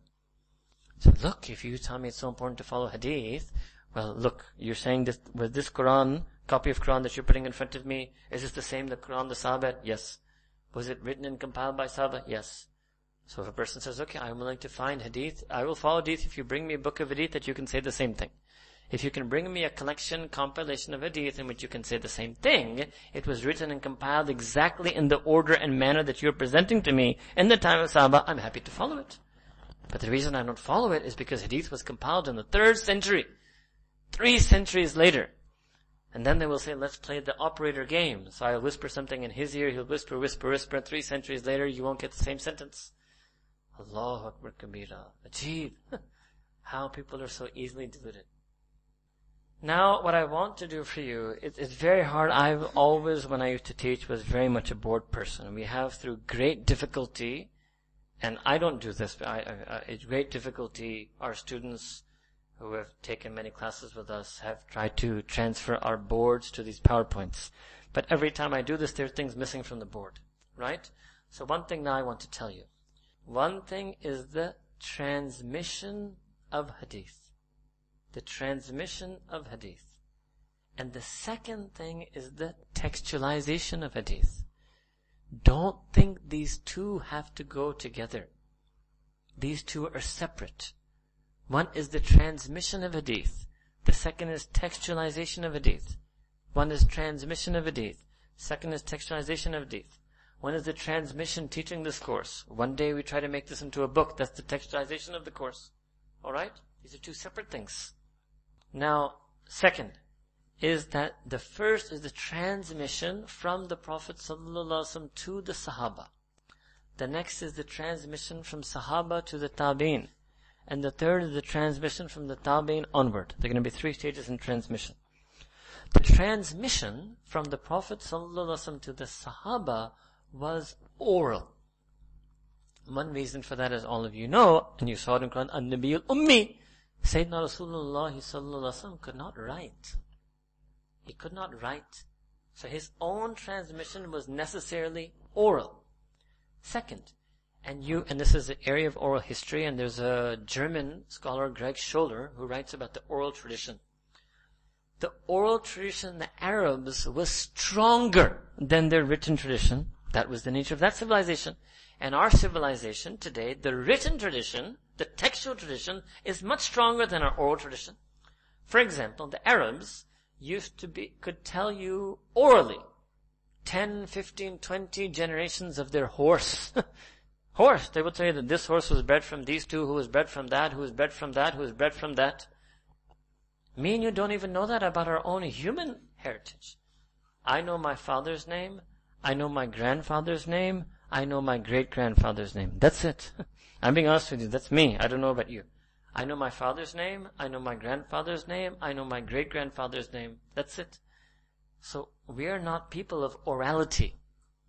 So look, if you tell me it's so important to follow hadith, well look, you're saying this, with this Quran, copy of Quran that you're putting in front of me, is this the same the Quran the Sahaba? Yes. Was it written and compiled by Sahaba? Yes. So if a person says, okay, I'm willing to find hadith, I will follow hadith if you bring me a book of hadith that you can say the same thing. If you can bring me a collection, compilation of hadith in which you can say the same thing, it was written and compiled exactly in the order and manner that you're presenting to me in the time of Sahaba, I'm happy to follow it. But the reason I don't follow it is because hadith was compiled in the third century. Three centuries later. And then they will say, let's play the operator game. So I'll whisper something in his ear, he'll whisper, whisper, whisper. and Three centuries later, you won't get the same sentence. Allahu Akbar Kabira. Ajib. How people are so easily deluded. Now, what I want to do for you, it, it's very hard. I've always, when I used to teach, was very much a bored person. We have, through great difficulty, and I don't do this, but I, I, I, it's great difficulty, our students who have taken many classes with us have tried to transfer our boards to these PowerPoints. But every time I do this, there are things missing from the board, right? So one thing now I want to tell you. One thing is the transmission of hadith the transmission of hadith. And the second thing is the textualization of hadith. Don't think these two have to go together. These two are separate. One is the transmission of hadith. The second is textualization of hadith. One is transmission of hadith. Second is textualization of hadith. One is the transmission teaching this course. One day we try to make this into a book. That's the textualization of the course. Alright? These are two separate things. Now, second is that the first is the transmission from the Prophet to the Sahaba. The next is the transmission from Sahaba to the Tabi'in. And the third is the transmission from the Tabi'in onward. There are going to be three stages in transmission. The transmission from the Prophet ﷺ to the Sahaba was oral. One reason for that, as all of you know, and you saw it in Quran, An-Nabiyul Ummi, Sayyidina Rasulullah sallallahu could not write. He could not write. So his own transmission was necessarily oral. Second, and you, and this is the area of oral history, and there's a German scholar, Greg Schoeler, who writes about the oral tradition. The oral tradition, the Arabs, was stronger than their written tradition. That was the nature of that civilization. And our civilization today, the written tradition, the textual tradition is much stronger than our oral tradition. For example, the Arabs used to be, could tell you orally 10, 15, 20 generations of their horse. horse. They would say that this horse was bred from these two, who was bred from that, who was bred from that, who was bred from that. Me and you don't even know that about our own human heritage. I know my father's name. I know my grandfather's name. I know my great grandfather's name. That's it. I'm being honest with you. That's me. I don't know about you. I know my father's name. I know my grandfather's name. I know my great grandfather's name. That's it. So we are not people of orality,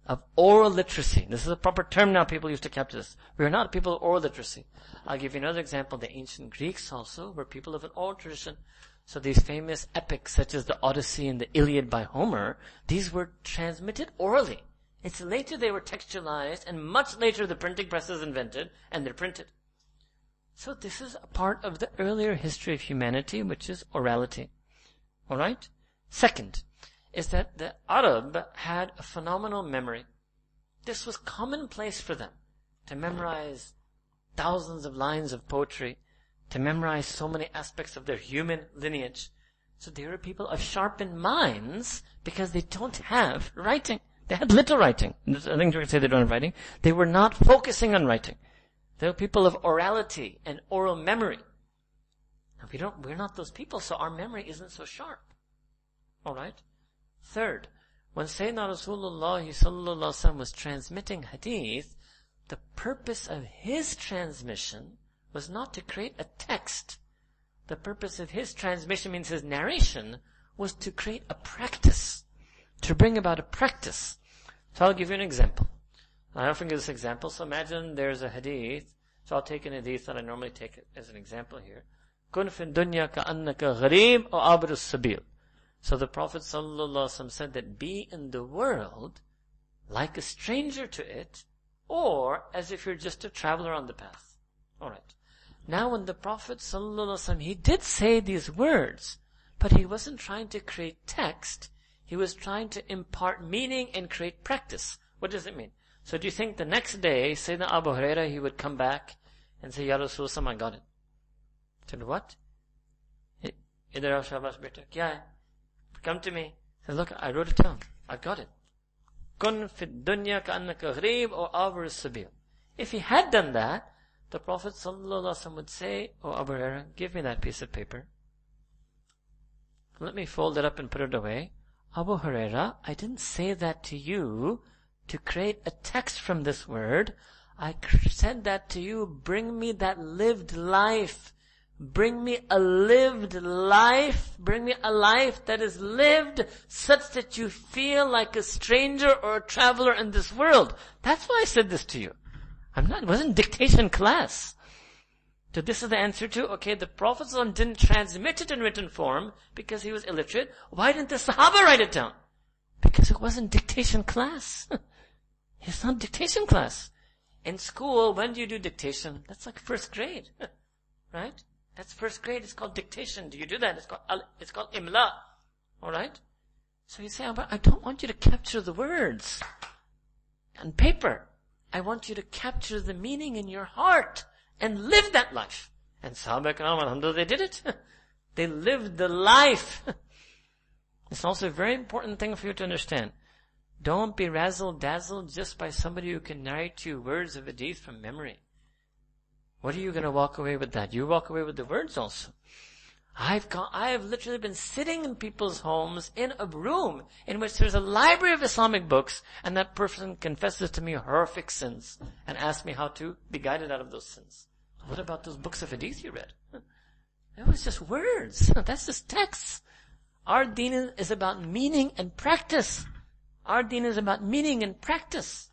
of oral literacy. This is a proper term now people used to capture this. We are not people of oral literacy. I'll give you another example. The ancient Greeks also were people of an oral tradition. So these famous epics such as the Odyssey and the Iliad by Homer, these were transmitted orally. It's later they were textualized, and much later the printing press is invented, and they're printed. So this is a part of the earlier history of humanity, which is orality. Alright? Second, is that the Arab had a phenomenal memory. This was commonplace for them to memorize thousands of lines of poetry, to memorize so many aspects of their human lineage. So they were people of sharpened minds because they don't have writing. They had little writing. I think you can say they don't have writing. They were not focusing on writing. They were people of orality and oral memory. And we don't, we're not those people, so our memory isn't so sharp. Alright? Third, when Sayyidina Rasulullah sallallahu was transmitting hadith, the purpose of his transmission was not to create a text. The purpose of his transmission means his narration was to create a practice, to bring about a practice. So I'll give you an example. I often give this example. So imagine there's a hadith. So I'll take an hadith that I normally take as an example here. كن في الدنيا كأنك غريب أو عابر السبيل. So the Prophet ﷺ said that be in the world like a stranger to it, or as if you're just a traveler on the path. Alright. Now when the Prophet ﷺ, he did say these words, but he wasn't trying to create text, he was trying to impart meaning and create practice. What does it mean? So do you think the next day, Sayyidina Abu Huraira, he would come back and say, Ya Rasulullah, I got it. Said, what? Idhar Shabash beta. Kya hai? Come to me. Said, look, I wrote it down. I've got it. Kun fit dunya or abur sabil. If he had done that, the Prophet would say, Oh Abu Hurairah, give me that piece of paper. Let me fold it up and put it away. Abu Hurairah, I didn't say that to you to create a text from this word. I said that to you, bring me that lived life Bring me a lived life. Bring me a life that is lived such that you feel like a stranger or a traveler in this world. That's why I said this to you. I'm not, it wasn't dictation class. So this is the answer to, okay, the Prophet didn't transmit it in written form because he was illiterate. Why didn't the Sahaba write it down? Because it wasn't dictation class. it's not dictation class. In school, when do you do dictation? That's like first grade. right? That's first grade. It's called dictation. Do you do that? It's called, it's called imla. Alright? So you say, I don't want you to capture the words on paper. I want you to capture the meaning in your heart and live that life. And Sahaba Karam, alhamdulillah, they did it. they lived the life. it's also a very important thing for you to understand. Don't be razzle dazzled just by somebody who can narrate you words of hadith from memory. What are you going to walk away with that? You walk away with the words also. I've gone, I have literally been sitting in people's homes in a room in which there's a library of Islamic books and that person confesses to me horrific sins and asks me how to be guided out of those sins. What about those books of hadith you read? It was just words. That's just text. Our deen is about meaning and practice. Our deen is about meaning and practice.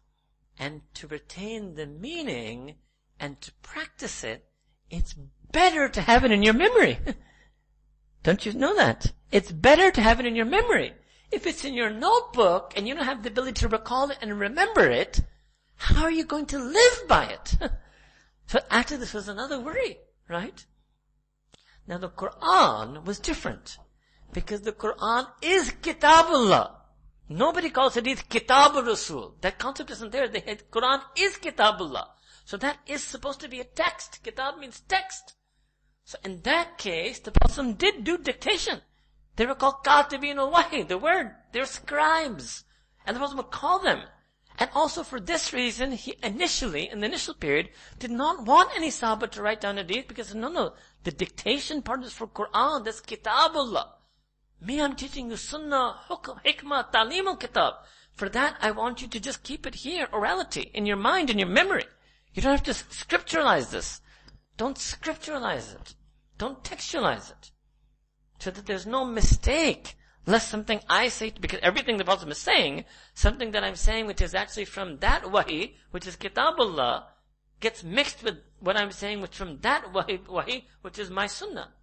And to retain the meaning, and to practice it, it's better to have it in your memory. don't you know that? It's better to have it in your memory. If it's in your notebook and you don't have the ability to recall it and remember it, how are you going to live by it? so after this was another worry, right? Now the Quran was different. Because the Quran is Kitabullah. Nobody calls hadith Kitabul Rasul. That concept isn't there. The Quran is Kitabullah. So that is supposed to be a text. Kitab means text. So in that case, the Prophet did do dictation. They were called katibin al-wahi, the word. They're scribes. And the Prophet would call them. And also for this reason, he initially, in the initial period, did not want any Sahaba to write down a hadith because no, no, the dictation part is for Quran, that's Kitabullah. Me, I'm teaching you Sunnah, Hukm, Hikmah, Talim al-Kitab. For that, I want you to just keep it here, orality, in your mind, in your memory. You don't have to scripturalize this. Don't scripturalize it. Don't textualize it. So that there's no mistake. Lest something I say, because everything the Prophet is saying, something that I'm saying which is actually from that wahi, which is Kitabullah, gets mixed with what I'm saying which from that wahi, wahi, which is my sunnah.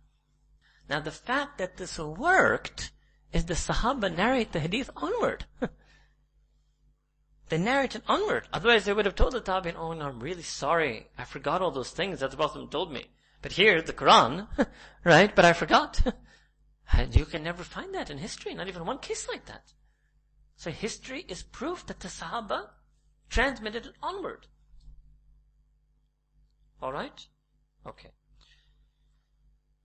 Now the fact that this worked is the Sahaba narrate the hadith onward. They narrated onward. Otherwise they would have told the Tabi'in, oh no, I'm really sorry. I forgot all those things that the Prophet told me. But here, the Quran, right? But I forgot. And you can never find that in history, not even one case like that. So history is proof that the Sahaba transmitted it onward. Alright? Okay.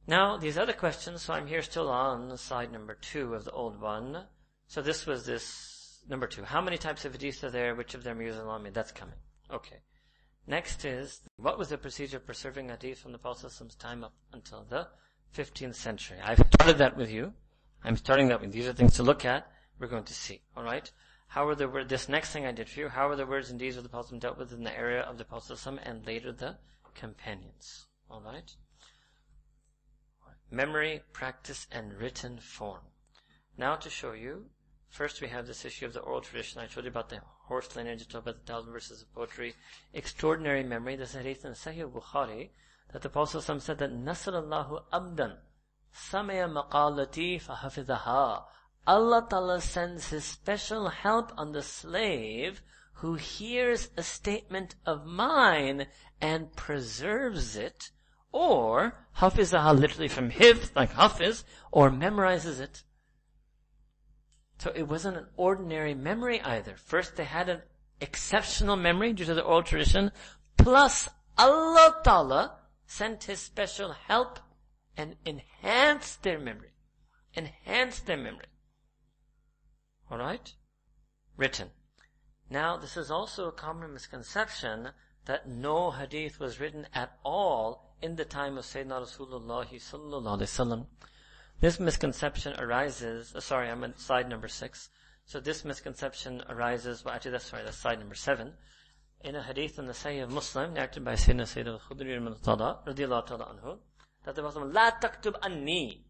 Now, these other questions, so I'm here still on side number two of the old one. So this was this number two. How many types of hadith are there? Which of them are used in That's coming. Okay. Next is, what was the procedure for preserving hadith from the Prophet's time up until the 15th century? I've started that with you. I'm starting that with These are things to look at. We're going to see. Alright? How were the words, this next thing I did for you, how are the words and deeds of the Prophet dealt with in the area of the Prophet and later the companions? Alright? Memory, practice, and written form. Now to show you, first we have this issue of the oral tradition. I told you about the horse lineage, I told about the thousand verses of poetry. Extraordinary memory. A hadith in Sahih Bukhari that the Prophet said that Nasrallahu abdan samaya maqalati fahafidaha. Allah Ta'ala sends His special help on the slave who hears a statement of mine and preserves it or hafizaha literally from hifz, like hafiz, or memorizes it. So it wasn't an ordinary memory either. First they had an exceptional memory due to the oral tradition, plus Allah Ta'ala sent His special help and enhanced their memory. Enhanced their memory. Alright? Written. Now, this is also a common misconception that no hadith was written at all in the time of Sayyidina Rasulullah sallallahu. This misconception arises, uh, sorry, I'm on slide number six. So this misconception arises, well actually that's sorry, that's slide number seven. In a hadith in the Sahih of Muslim, narrated by Sayyidina Sa'id al-Khudri radiallahu ta'ala anhu, that the Prophet La taktub anni.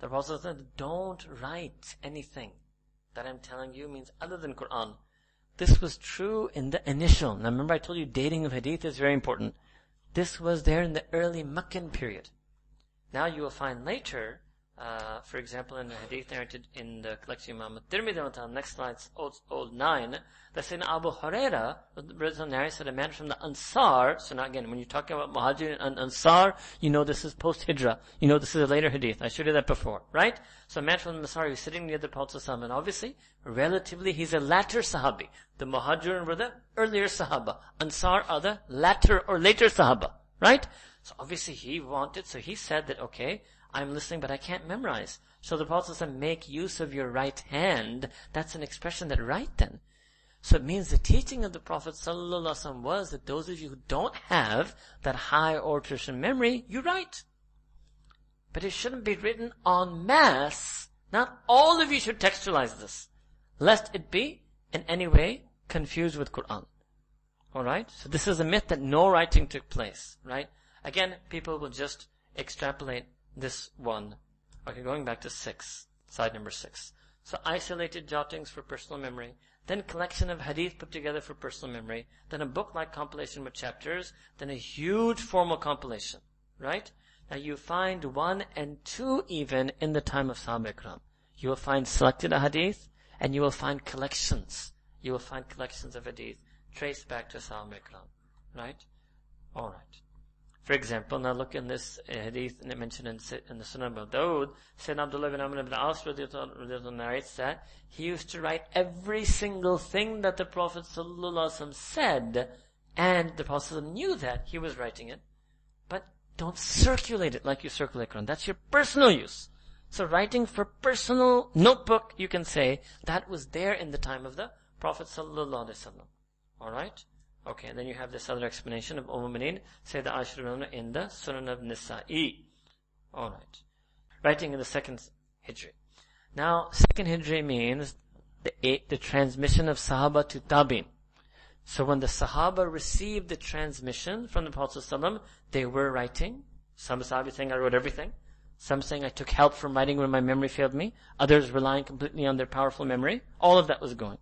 The Prophet said, don't write anything that I'm telling you means other than Quran. This was true in the initial. Now remember I told you dating of hadith is very important. This was there in the early Meccan period. Now you will find later, uh, for example, in the hadith narrated in the collection of Imam Tirmidhi, on the next slide, old, old 9, that Sayyidina Abu Huraira, narrator said a man from the Ansar, so now again, when you're talking about Muhajir and Ansar, you know this is post-Hijrah. You know this is a later hadith. I showed you that before, right? So a man from the Ansar who's sitting near the Prophet and obviously, relatively, he's a latter Sahabi. The Muhajirun were the earlier Sahaba. Ansar are the latter or later Sahaba, right? So obviously he wanted, so he said that, okay, I'm listening but I can't memorize. So the Prophet said, make use of your right hand. That's an expression that right then. So it means the teaching of the Prophet ﷺ was that those of you who don't have that high oral memory, you write. But it shouldn't be written en masse. Not all of you should textualize this, lest it be in any way confused with Quran. Alright? So this is a myth that no writing took place, right? Again, people will just extrapolate this one. Okay, going back to six, side number six. So isolated jottings for personal memory, then collection of hadith put together for personal memory, then a book-like compilation with chapters, then a huge formal compilation, right? Now you find one and two even in the time of Sahaba. You will find selected hadith, and you will find collections. You will find collections of hadith traced back to Sahaba right? Alright. For example, now look in this uh, hadith mentioned in, in the Sunan of Dawood, Sayyidina Abdullah bin Amr ibn As narrates that he used to write every single thing that the Prophet said, and the Prophet knew that he was writing it, but don't circulate it like you circulate Quran. That's your personal use. So writing for personal notebook, you can say, that was there in the time of the Prophet. Alright? Okay, then you have this other explanation of umm Mu'mineen, Sayyida Aisha in the Sunan of Nasa'i. Alright. Writing in the second Hijri. Now, second Hijri means the, eight, the transmission of Sahaba to Tabin. So when the Sahaba received the transmission from the Prophet they were writing. Some Sahabi saying I wrote everything. Some saying I took help from writing when my memory failed me. Others relying completely on their powerful memory. All of that was going.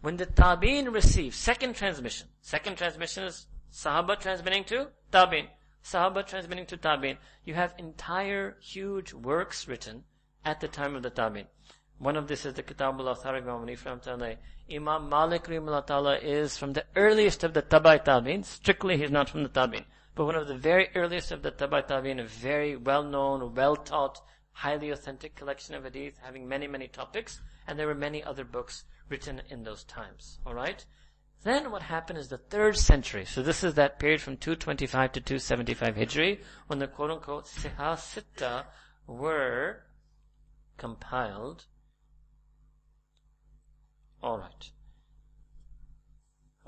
When the Tabi'in received second transmission, second transmission is Sahaba transmitting to Tabi'in. Sahaba transmitting to Tabi'in. You have entire huge works written at the time of the Tabi'in. One of this is the Kitab al-Athar Imam Imam Malik Ta'ala is from the earliest of the Tabai Tabi'in. Strictly he's not from the Tabi'in. But one of the very earliest of the Tabai Tabi'in, a very well-known, well-taught, highly authentic collection of hadith, having many, many topics, and there were many other books written in those times. Alright? Then what happened is the third century. So this is that period from 225 to 275 Hijri, when the quote-unquote Sihah Sitta were compiled. Alright.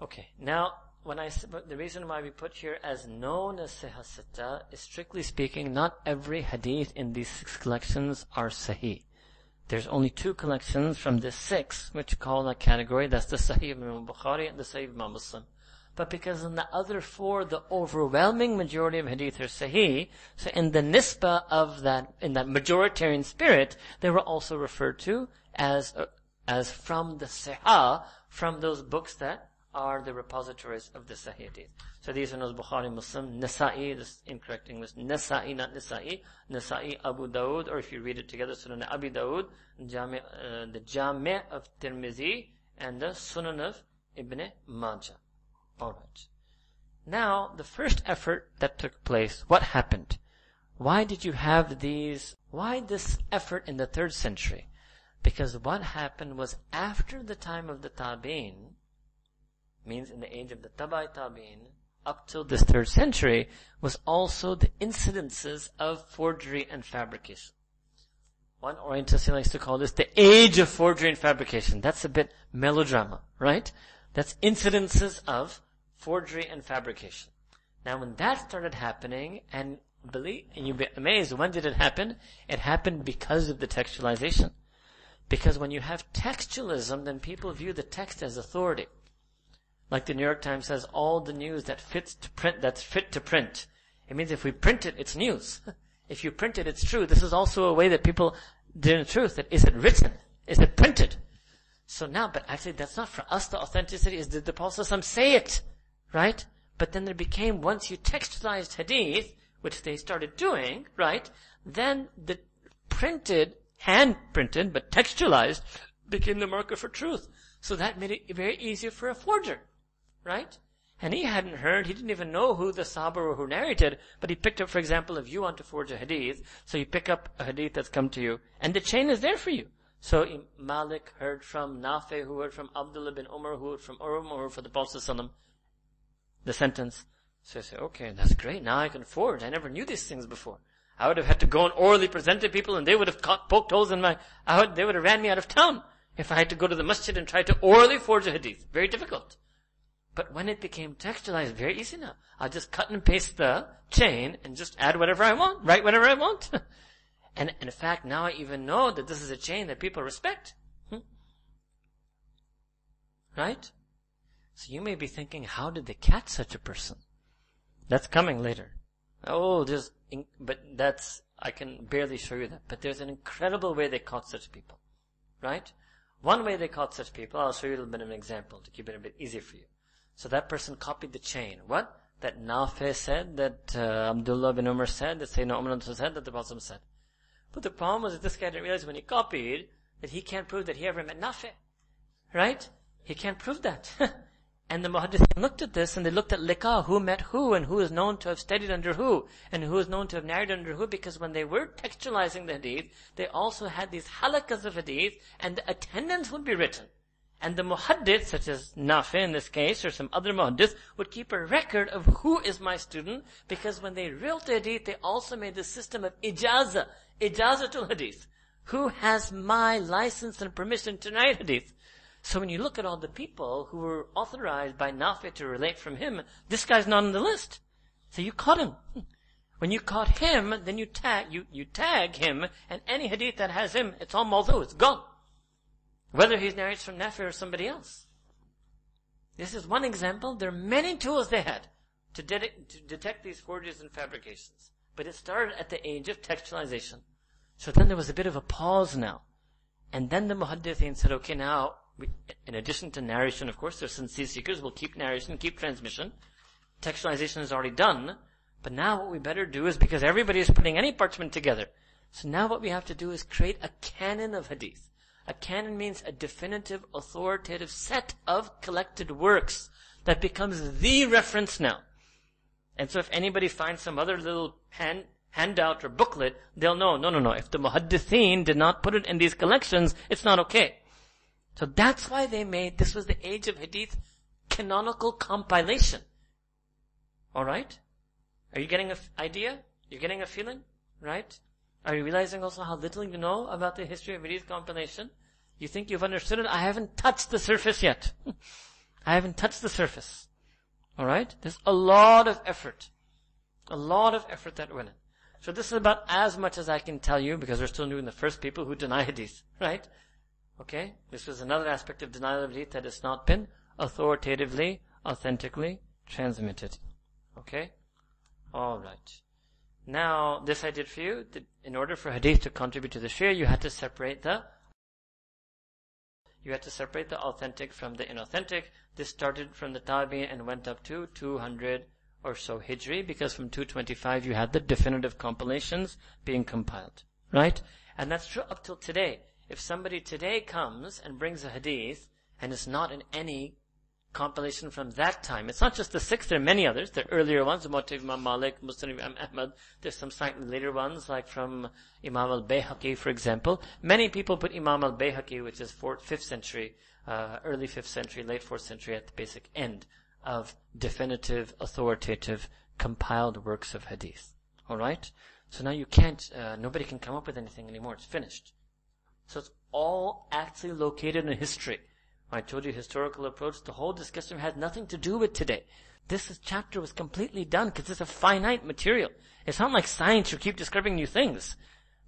Okay, now when I the reason why we put here as known as Sihah Sitta is strictly speaking, not every hadith in these six collections are Sahih. There's only two collections from the six which call that category. That's the Sahih of Imam Bukhari and the Sahih of Imam Muslim. But because in the other four, the overwhelming majority of hadith are Sahih, so in the nisba of that, in that majoritarian spirit, they were also referred to as, uh, as from the Sahih, from those books that are the repositories of the Sahih Hadith. So these are those Bukhari, Muslim, Nasa'i, this incorrect English, Nasa'i, not Nasa'i, Nasa'i, Abu Dawud, or if you read it together, Sunan Abi Dawud, Jami, uh, the Jami' of Tirmizi, and the Sunan of Ibn Majah. Alright. Now, the first effort that took place, what happened? Why did you have these, why this effort in the third century? Because what happened was after the time of the Tabi'in, means in the age of the Tabai Tabi'in, up till this third century, was also the incidences of forgery and fabrication. One Orientalist likes to call this the age of forgery and fabrication. That's a bit melodrama, right? That's incidences of forgery and fabrication. Now when that started happening, and believe, and you'd be amazed, when did it happen? It happened because of the textualization. Because when you have textualism, then people view the text as authority. Like the New York Times says, all the news that fits to print, that's fit to print. It means if we print it, it's news. if you print it, it's true. This is also a way that people deal in truth. That is it written? Is it printed? So now, but actually that's not for us. The authenticity is did the Prophet say it? Right? But then there became, once you textualized hadith, which they started doing, right? Then the printed, hand printed, but textualized, became the marker for truth. So that made it very easier for a forger. Right? And he hadn't heard, he didn't even know who the Sahaba were who narrated, but he picked up, for example, if you want to forge a hadith, so you pick up a hadith that's come to you, and the chain is there for you. So Malik heard from Nafi, who heard from Abdullah bin Umar, who heard from Umar, heard from the Prophet the sentence. So I say, okay, that's great, now I can forge. I never knew these things before. I would have had to go and orally present to people and they would have caught, poked holes in my, I would, they would have ran me out of town if I had to go to the masjid and try to orally forge a hadith. Very difficult. But when it became textualized, very easy now. I'll just cut and paste the chain and just add whatever I want, write whatever I want. and, and in fact, now I even know that this is a chain that people respect. Hmm? Right? So you may be thinking, how did they catch such a person? That's coming later. Oh, just, but that's, I can barely show you that. But there's an incredible way they caught such people. Right? One way they caught such people, I'll show you a little bit of an example to keep it a bit easier for you. So that person copied the chain. What? That Nafi said, that uh, Abdullah bin Umar said, that Sayyidina Umar said, that the Prophet said. But the problem was that this guy didn't realize when he copied that he can't prove that he ever met Nafi. Right? He can't prove that. and the Muhaddithin looked at this and they looked at liqa, who met who and who is known to have studied under who and who is known to have narrated under who because when they were textualizing the hadith, they also had these halakas of hadith and the attendance would be written. And the muhaddith, such as Nafi in this case, or some other muhaddith, would keep a record of who is my student, because when they wrote the hadith, they also made the system of ijaza, ijazatul hadith. Who has my license and permission to narrate hadith? So when you look at all the people who were authorized by Nafi to relate from him, this guy's not on the list. So you caught him. When you caught him, then you tag, you, you tag him, and any hadith that has him, it's all mawdu, it's gone. Whether he narrates from Nafi or somebody else. This is one example. There are many tools they had to, de- to detect these forgeries and fabrications. But it started at the age of textualization. So then there was a bit of a pause now. And then the muhaddithin said, okay, now, we, in addition to narration, of course, there's sincere seekers, we'll keep narration, keep transmission. Textualization is already done. But now what we better do is, because everybody is putting any parchment together, so now what we have to do is create a canon of hadith. A canon means a definitive, authoritative set of collected works that becomes the reference now. And so if anybody finds some other little hand, handout or booklet, they'll know, no, no, no, if the muhaddithin did not put it in these collections, it's not okay. So that's why they made, this was the age of hadith, canonical compilation. Alright? Are you getting an idea? You're getting a feeling? Right? Are you realizing also how little you know about the history of hadith compilation? You think you've understood it? I haven't touched the surface yet. I haven't touched the surface. Alright? There's a lot of effort. A lot of effort that went in. So this is about as much as I can tell you because we're still doing the first people who deny hadith. Right? Okay? This was another aspect of denial of hadith that has not been authoritatively, authentically transmitted. Okay? Alright. Now, this I did for you. In order for hadith to contribute to the sharia, you had to separate the you had to separate the authentic from the inauthentic. This started from the Tabi and went up to 200 or so Hijri, because from 225 you had the definitive compilations being compiled. Right? And that's true up till today. If somebody today comes and brings a hadith, and it's not in any compilation from that time. It's not just the six, there are many others. There are earlier ones, Muwatta Imam Malik, Musnad Imam Ahmad. There's some slightly later ones, like from Imam al-Bayhaqi, for example. Many people put Imam al-Bayhaqi, which is 4th, 5th century, uh, early 5th century, late 4th century, at the basic end of definitive, authoritative, compiled works of hadith. Alright? So now you can't, uh, nobody can come up with anything anymore. It's finished. So it's all actually located in history. I told you historical approach, the whole discussion has nothing to do with today. This chapter was completely done because it's a finite material. It's not like science, you keep discovering new things.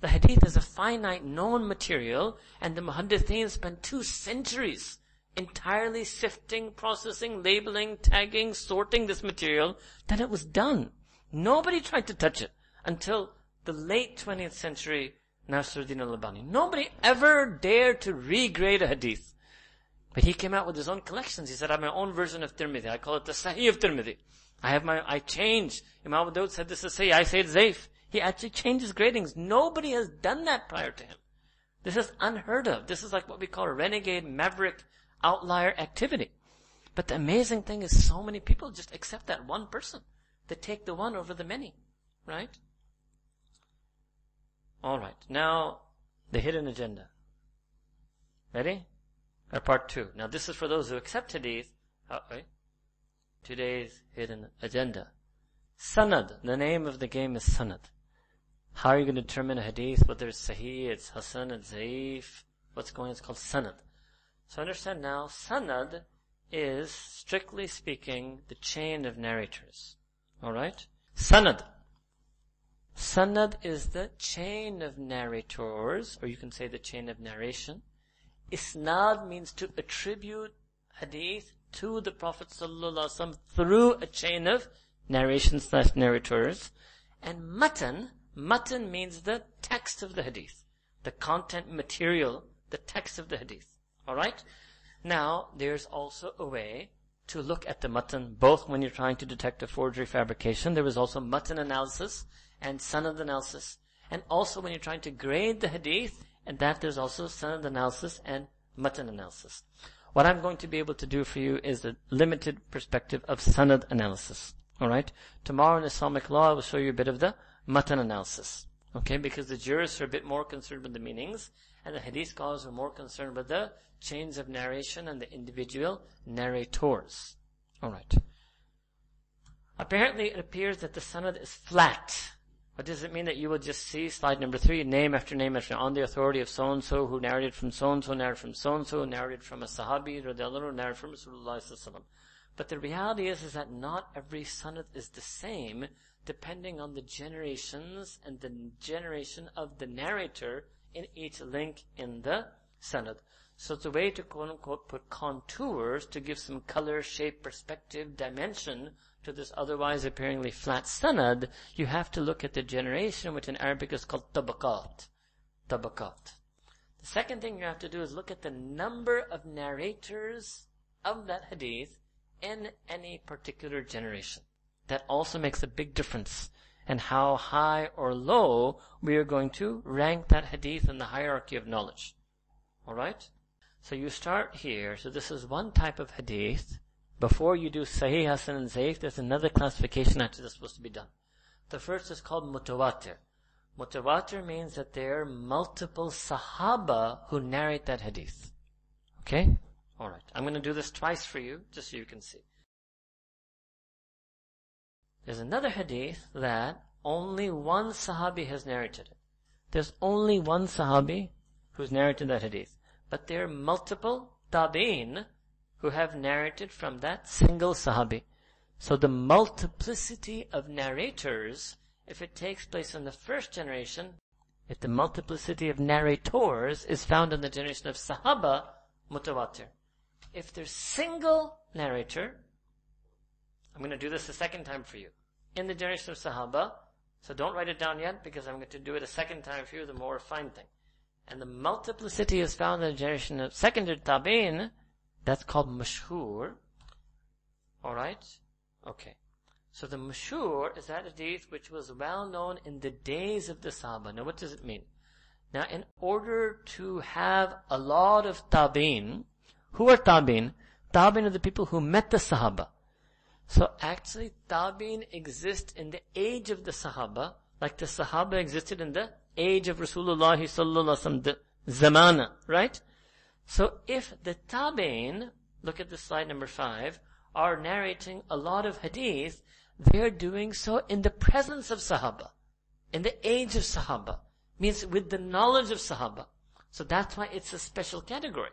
The hadith is a finite known material and the muhaddithin spent two centuries entirely sifting, processing, labeling, tagging, sorting this material, then it was done. Nobody tried to touch it until the late 20th century Nasruddin al-Albani. Nobody ever dared to regrade a hadith. But he came out with his own collections. He said, I have my own version of Tirmidhi. I call it the Sahih of Tirmidhi. I have my, I change. Imam Abu said this is Sahih. I say it's Zaif. He actually changes gradings. Nobody has done that prior to him. This is unheard of. This is like what we call a renegade, maverick, outlier activity. But the amazing thing is so many people just accept that one person. They take the one over the many. Right? Alright. Now, the hidden agenda. Ready? Or part two. Now this is for those who accept hadith. Uh, Today's hidden agenda. Sanad. The name of the game is Sanad. How are you going to determine a hadith, whether it's Sahih, it's Hasan, it's Zaif, what's going on? It's called Sanad. So understand now, Sanad is, strictly speaking, the chain of narrators. Alright? Sanad. Sanad is the chain of narrators, or you can say the chain of narration. Isnad means to attribute hadith to the Prophet ﷺ through a chain of narration slash narrators. And matan, matan means the text of the hadith. The content material, the text of the hadith. Alright? Now, there's also a way to look at the matan, both when you're trying to detect a forgery fabrication. There was also matan analysis and sanad analysis. And also when you're trying to grade the hadith, and that there's also sanad analysis and matan analysis. What I'm going to be able to do for you is a limited perspective of sanad analysis. Alright? Tomorrow in Islamic law I will show you a bit of the matan analysis. Okay, because the jurists are a bit more concerned with the meanings, and the hadith scholars are more concerned with the chains of narration and the individual narrators. Alright. Apparently it appears that the sanad is flat. What does it mean that you will just see, slide number three, name after name after on the authority of so-and-so who narrated from so-and-so, narrated from so-and-so, narrated from a sahabi, narrated from Rasulullah But the reality is, is that not every sanad is the same, depending on the generations and the generation of the narrator in each link in the sanad. So it's a way to quote unquote put contours to give some color, shape, perspective, dimension to this otherwise appearingly flat sanad, you have to look at the generation, which in Arabic is called tabaqat. Tabaqat. The second thing you have to do is look at the number of narrators of that hadith in any particular generation. That also makes a big difference in how high or low we are going to rank that hadith in the hierarchy of knowledge. Alright? So you start here. So this is one type of hadith Before you do Sahih, Hasan, and Zaif, there's another classification that's supposed to be done. The first is called Mutawatir. Mutawatir means that there are multiple Sahaba who narrate that hadith. Okay? Alright. I'm going to do this twice for you, just so you can see. There's another hadith that only one Sahabi has narrated it. There's only one Sahabi who's narrated that hadith. But there are multiple Tabi'in who have narrated from that single Sahabi. So the multiplicity of narrators, if it takes place in the first generation, if the multiplicity of narrators is found in the generation of Sahaba, mutawatir. If there's single narrator, I'm going to do this a second time for you. In the generation of Sahaba, so don't write it down yet because I'm going to do it a second time for you, the more refined thing. And the multiplicity is found in the generation of secondary tabi'in, that's called mashhur. Alright? Okay. So the mashhur is that hadith which was well known in the days of the Sahaba. Now what does it mean? Now in order to have a lot of tabin, who are tabin? Tabin are the people who met the Sahaba. So actually tabin exist in the age of the Sahaba, like the Sahaba existed in the age of Rasulullah sallallahu alaihi wasallam, the zamana, right? So if the tabi'in, look at the slide number five, are narrating a lot of hadith, they're doing so in the presence of Sahaba, in the age of Sahaba, means with the knowledge of Sahaba. So that's why it's a special category.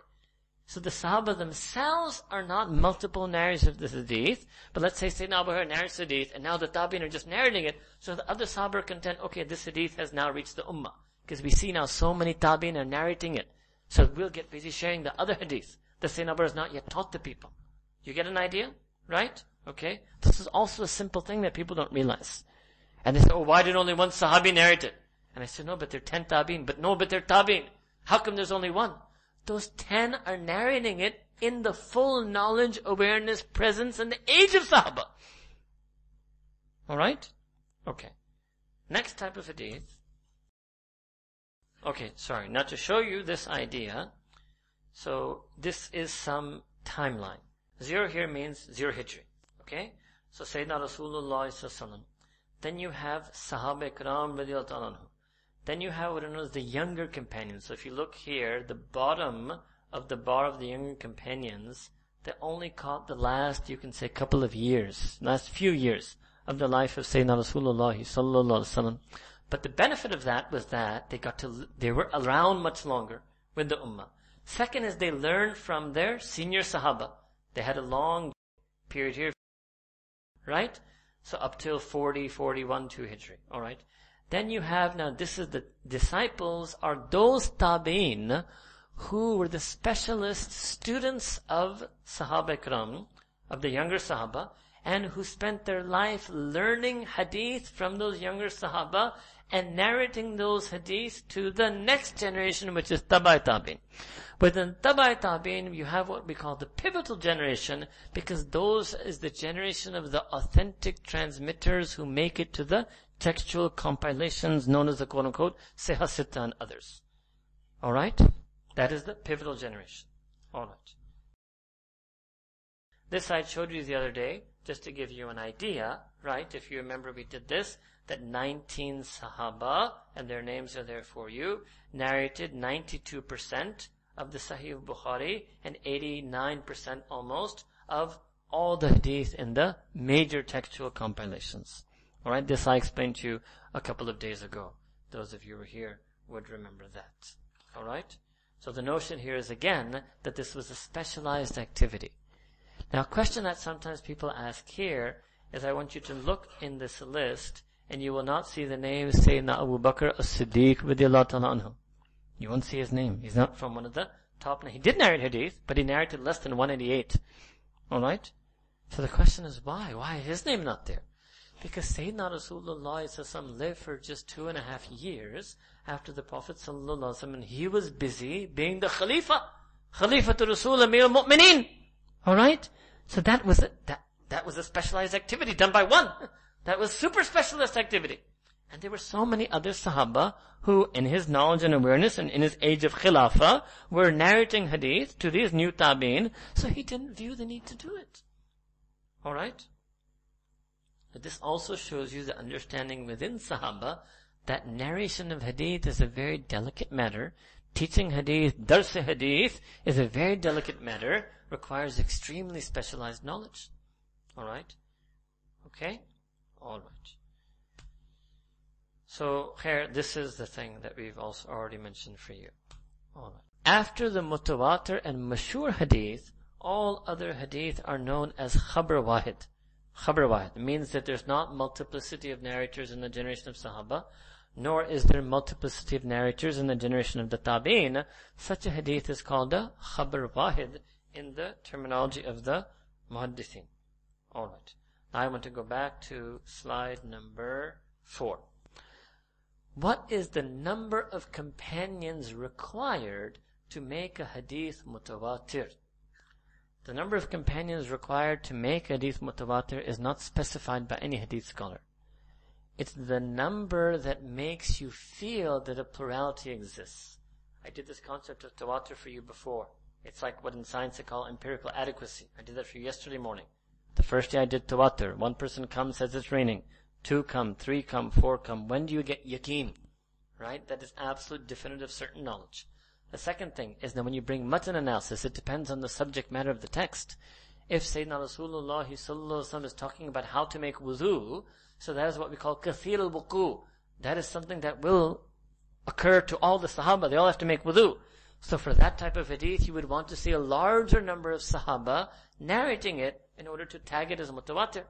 So the Sahaba themselves are not multiple narrators of the hadith, but let's say Sayyidina Abu Hurairah narrates hadith, and now the tabi'in are just narrating it, so the other Sahaba are content, okay, this hadith has now reached the ummah. Because we see now so many tabi'in are narrating it. So we'll get busy sharing the other hadith. The Sayyidina has not yet taught the people. You get an idea? Right? Okay? This is also a simple thing that people don't realize. And they say, oh, why did only one Sahabi narrate it? And I said, no, but they're ten tabi'in. But no, but they're tabi'in. How come there's only one? Those ten are narrating it in the full knowledge, awareness, presence, and the age of Sahaba. Alright? Okay. Next type of hadith Okay, sorry. Now to show you this idea, so this is some timeline. Zero here means zero hijri. Okay? So Sayyidina Rasulullah Then you have Sahaba Ikram Then you have what are known as the younger companions. So if you look here, the bottom of the bar of the younger companions, they only caught the last, you can say, couple of years, last few years of the life of Sayyidina Rasulullah sallallahu. But the benefit of that was that they got to, they were around much longer with the ummah. Second is they learned from their senior sahaba. They had a long period here, right? So up till 40, 41 2 Hijri, alright? Then you have, now this is the disciples are those tabi'in who were the specialist students of Sahaba Ikram, of the younger Sahaba, and who spent their life learning hadith from those younger Sahaba and narrating those hadiths to the next generation, which is Tabai Tabi'in. Within Tabai Tabi'in, you have what we call the pivotal generation, because those is the generation of the authentic transmitters who make it to the textual compilations known as the quote unquote Sihah Sitta and others. Alright? That is the pivotal generation. Alright. This I showed you the other day, just to give you an idea, right? If you remember we did this, that 19 Sahaba, and their names are there for you, narrated 92% of the Sahih of Bukhari and 89% almost of all the hadith in the major textual compilations. Alright, this I explained to you a couple of days ago. Those of you who were here would remember that. Alright? So the notion here is again that this was a specialized activity. Now a question that sometimes people ask here is I want you to look in this list and you will not see the name Sayyidina Abu Bakr as-Siddiq anhu. You won't see his name. He's not from one of the top. He did narrate hadith, but he narrated less than 188. Alright? So the question is why? Why is his name not there? Because Sayyidina Rasulullah lived for just two and a half years after the Prophet Sallallahu and he was busy being the Khalifa. Khalifa to Rasul Amir al-Mu'mineen. Alright? So that was a, that, that was a specialized activity done by one. That was super specialist activity. And there were so many other Sahaba who, in his knowledge and awareness and in his age of Khilafah, were narrating hadith to these new tabi'in, so he didn't view the need to do it. Alright? But this also shows you the understanding within Sahaba that narration of hadith is a very delicate matter. Teaching hadith, dars hadith, is a very delicate matter, requires extremely specialized knowledge. Alright? Okay? Alright. So here, this is the thing that we've also already mentioned for you. Alright. After the mutawatir and mashur hadith, all other hadith are known as khabar wahid. Khabar wahid means that there's not multiplicity of narrators in the generation of Sahaba, nor is there multiplicity of narrators in the generation of the Tabi'in. Such a hadith is called a khabar wahid in the terminology of the muhaddithin. Alright. I want to go back to slide number four. What is the number of companions required to make a hadith mutawatir? The number of companions required to make hadith mutawatir is not specified by any hadith scholar. It's the number that makes you feel that a plurality exists. I did this concept of tawatur for you before. It's like what in science they call empirical adequacy. I did that for you yesterday morning. The first day I did tawatur. One person comes, says it's raining. Two come, three come, four come. When do you get yaqeen? Right? That is absolute definitive certain knowledge. The second thing is that when you bring matan analysis, it depends on the subject matter of the text. If Sayyidina Rasulullah is talking about how to make wudu, so that is what we call kathir al-wuku. That is something that will occur to all the Sahaba. They all have to make wudu. So for that type of hadith, you would want to see a larger number of Sahaba narrating it in order to tag it as mutawatir.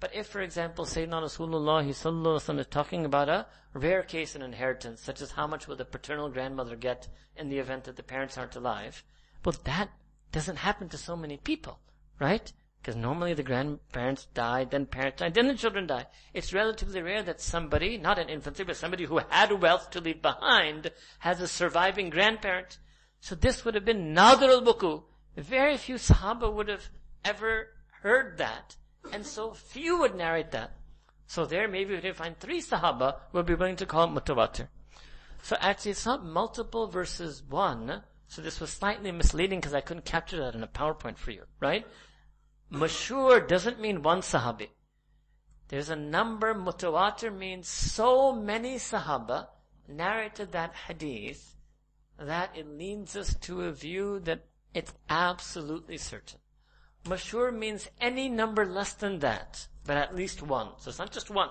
But if, for example, Sayyidina Rasulullah is talking about a rare case in inheritance, such as how much will the paternal grandmother get in the event that the parents aren't alive, well, that doesn't happen to so many people, right? Because normally the grandparents die, then parents die, then the children die. It's relatively rare that somebody, not an infancy, but somebody who had wealth to leave behind, has a surviving grandparent. So this would have been Nadir al-Wuku. Very few Sahaba would have ever heard that and so few would narrate that. So there, maybe we can find three Sahaba would be willing to call it mutawatir. So actually, it's not multiple versus one. So this was slightly misleading because I couldn't capture that in a PowerPoint for you, right? Mashur doesn't mean one Sahabi. There's a number, mutawatir means so many Sahaba narrated that hadith that it leads us to a view that it's absolutely certain. Mashur means any number less than that, but at least one. So it's not just one.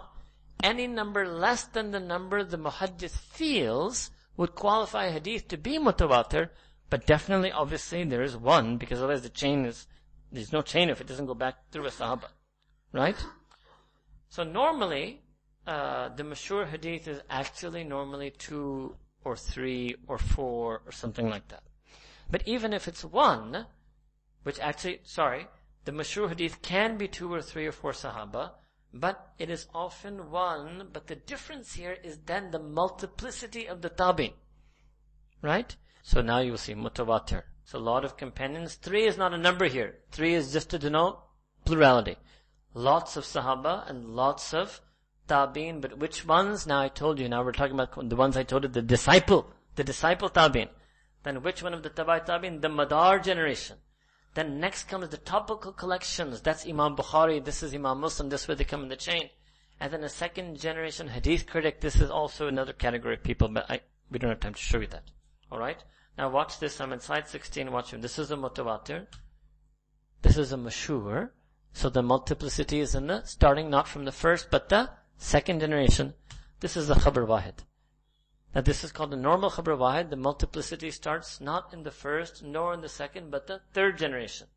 Any number less than the number the muhaddith feels would qualify a hadith to be mutawatir, but definitely, obviously, there is one, because otherwise the chain is, there's no chain if it doesn't go back through a sahaba. Right? So normally, uh, the mashur hadith is actually normally two or three or four or something like that. But even if it's one, which actually, sorry, the Mashur Hadith can be two or three or four Sahaba, but it is often one, but the difference here is then the multiplicity of the Tabi. Right? So now you will see Mutawatir. So a lot of companions. Three is not a number here. Three is just to denote plurality. Lots of Sahaba and lots of Tabi'in, but which ones? Now I told you, now we're talking about the ones I told you, the disciple, the disciple Tabi'in. Then which one of the Tabai Tabi'in? The Madar generation. Then next comes the topical collections. That's Imam Bukhari, this is Imam Muslim, this way they come in the chain. And then a second generation hadith critic, this is also another category of people, but I, we don't have time to show you that. Alright? Now watch this, I'm in slide 16, watch him. This is a mutawatir. This is a mashur. So the multiplicity is in the, starting not from the first, but the second generation. This is the khabar wahid. Now this is called the normal Khabar Wahid. The multiplicity starts not in the first nor in the second, but the third generation.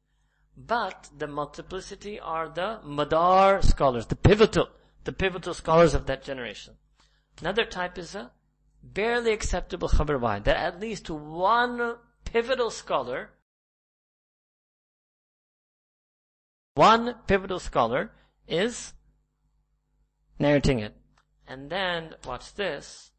But the multiplicity are the Madar scholars, the pivotal, the pivotal scholars of that generation. Another type is a barely acceptable Khabar Wahid, that at least one pivotal scholar, one pivotal scholar is narrating it. And then, watch this,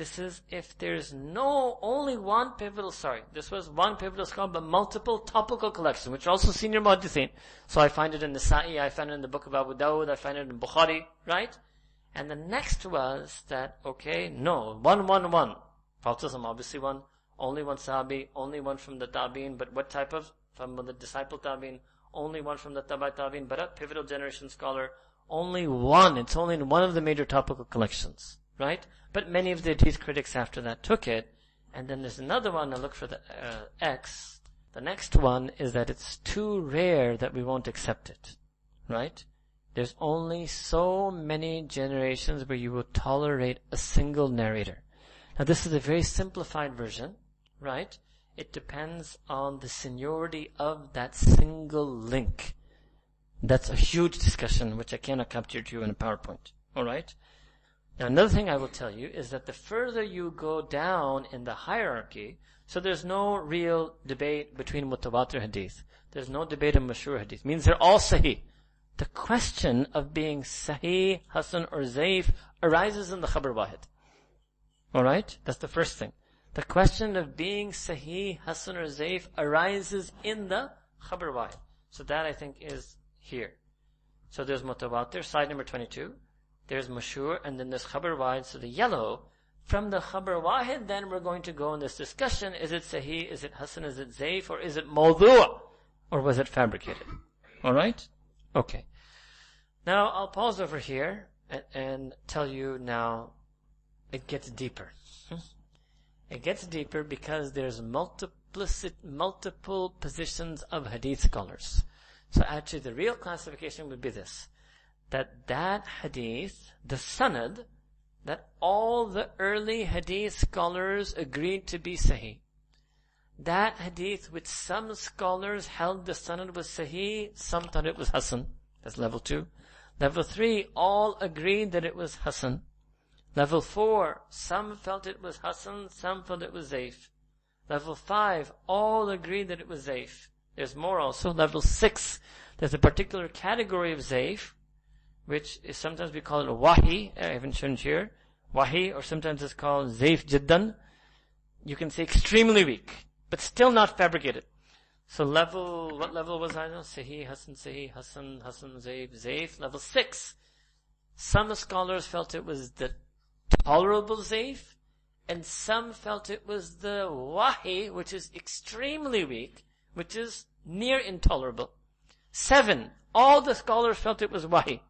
this is if there's no, only one pivotal, sorry, this was one pivotal scholar, but multiple topical collections, which also senior muhaddithin. So I find it in the Sa'i, I find it in the book of Abu Dawud, I find it in Bukhari, right? And the next was that, okay, no, one, one, one. Prophet obviously one, only one Sahabi, only one from the Tabi'in, but what type of from the disciple Tabi'in, only one from the Tabai Tabi'in, but a pivotal generation scholar, only one. It's only in one of the major topical collections, right? But many of the hadith critics after that took it, and then there's another one, I look for the uh, X. The next one is that it's too rare that we won't accept it, right? There's only so many generations where you will tolerate a single narrator. Now this is a very simplified version, right? It depends on the seniority of that single link. That's a huge discussion which I cannot capture to you in a PowerPoint. Alright? Now another thing I will tell you is that the further you go down in the hierarchy, so there's no real debate between mutawatir hadith. There's no debate in mashur hadith. It means they're all sahih. The question of being sahih, hasan or zaif arises in the khabar wahid. Alright? That's the first thing. The question of being sahih, hasan or zaif arises in the khabar wahid. So that I think is here. So there's mutawatir, side number 22. There's mashur, and then there's khabar wahid. So the yellow, from the khabar wahid, then we're going to go in this discussion. Is it sahih, is it hasan, is it zaif, or is it mawdu' or was it fabricated? Alright? Okay. Now I'll pause over here and, and tell you now it gets deeper. Hmm? It gets deeper because there's multiplicit, multiple positions of hadith scholars. So actually the real classification would be this. That that hadith, the sanad, that all the early hadith scholars agreed to be sahih. That hadith which some scholars held the sanad was sahih, some thought it was hasan. That's level two. Level three, all agreed that it was hasan. Level 4, some felt it was Hasan, some felt it was Zaif. Level 5, all agreed that it was Zaif. There's more also. Level 6, there's a particular category of Zaif, which is sometimes we call it Wahi, eh, I haven't shown it here. Wahi, or sometimes it's called Zaif Jiddan. You can say extremely weak, but still not fabricated. So level, what level was I now? Sahih, Hasan, Sahih, Hasan, Hasan, Zaif, Zaif. Level 6. Some scholars felt it was the tolerable zaif, and some felt it was the wahi, which is extremely weak, which is near intolerable. Seven, all the scholars felt it was wahi,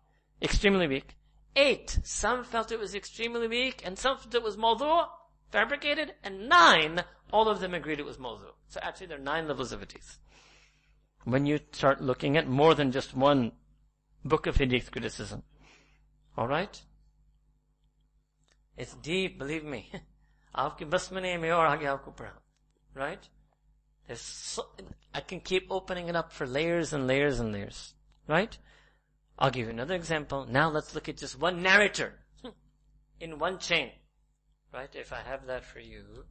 extremely weak. Eight, some felt it was extremely weak, and some felt it was mawdu, fabricated, and nine, all of them agreed it was mawdu. So actually there are nine levels of hadith. When you start looking at more than just one book of hadith criticism. Alright? It's deep, believe me. आपके बस में नहीं मैं और आगे आपको पढ़ा. Right? There's so, I can keep opening it up for layers and layers and layers. Right? I'll give you another example. Now let's look at just one narrator in one chain. Right? If I have that for you.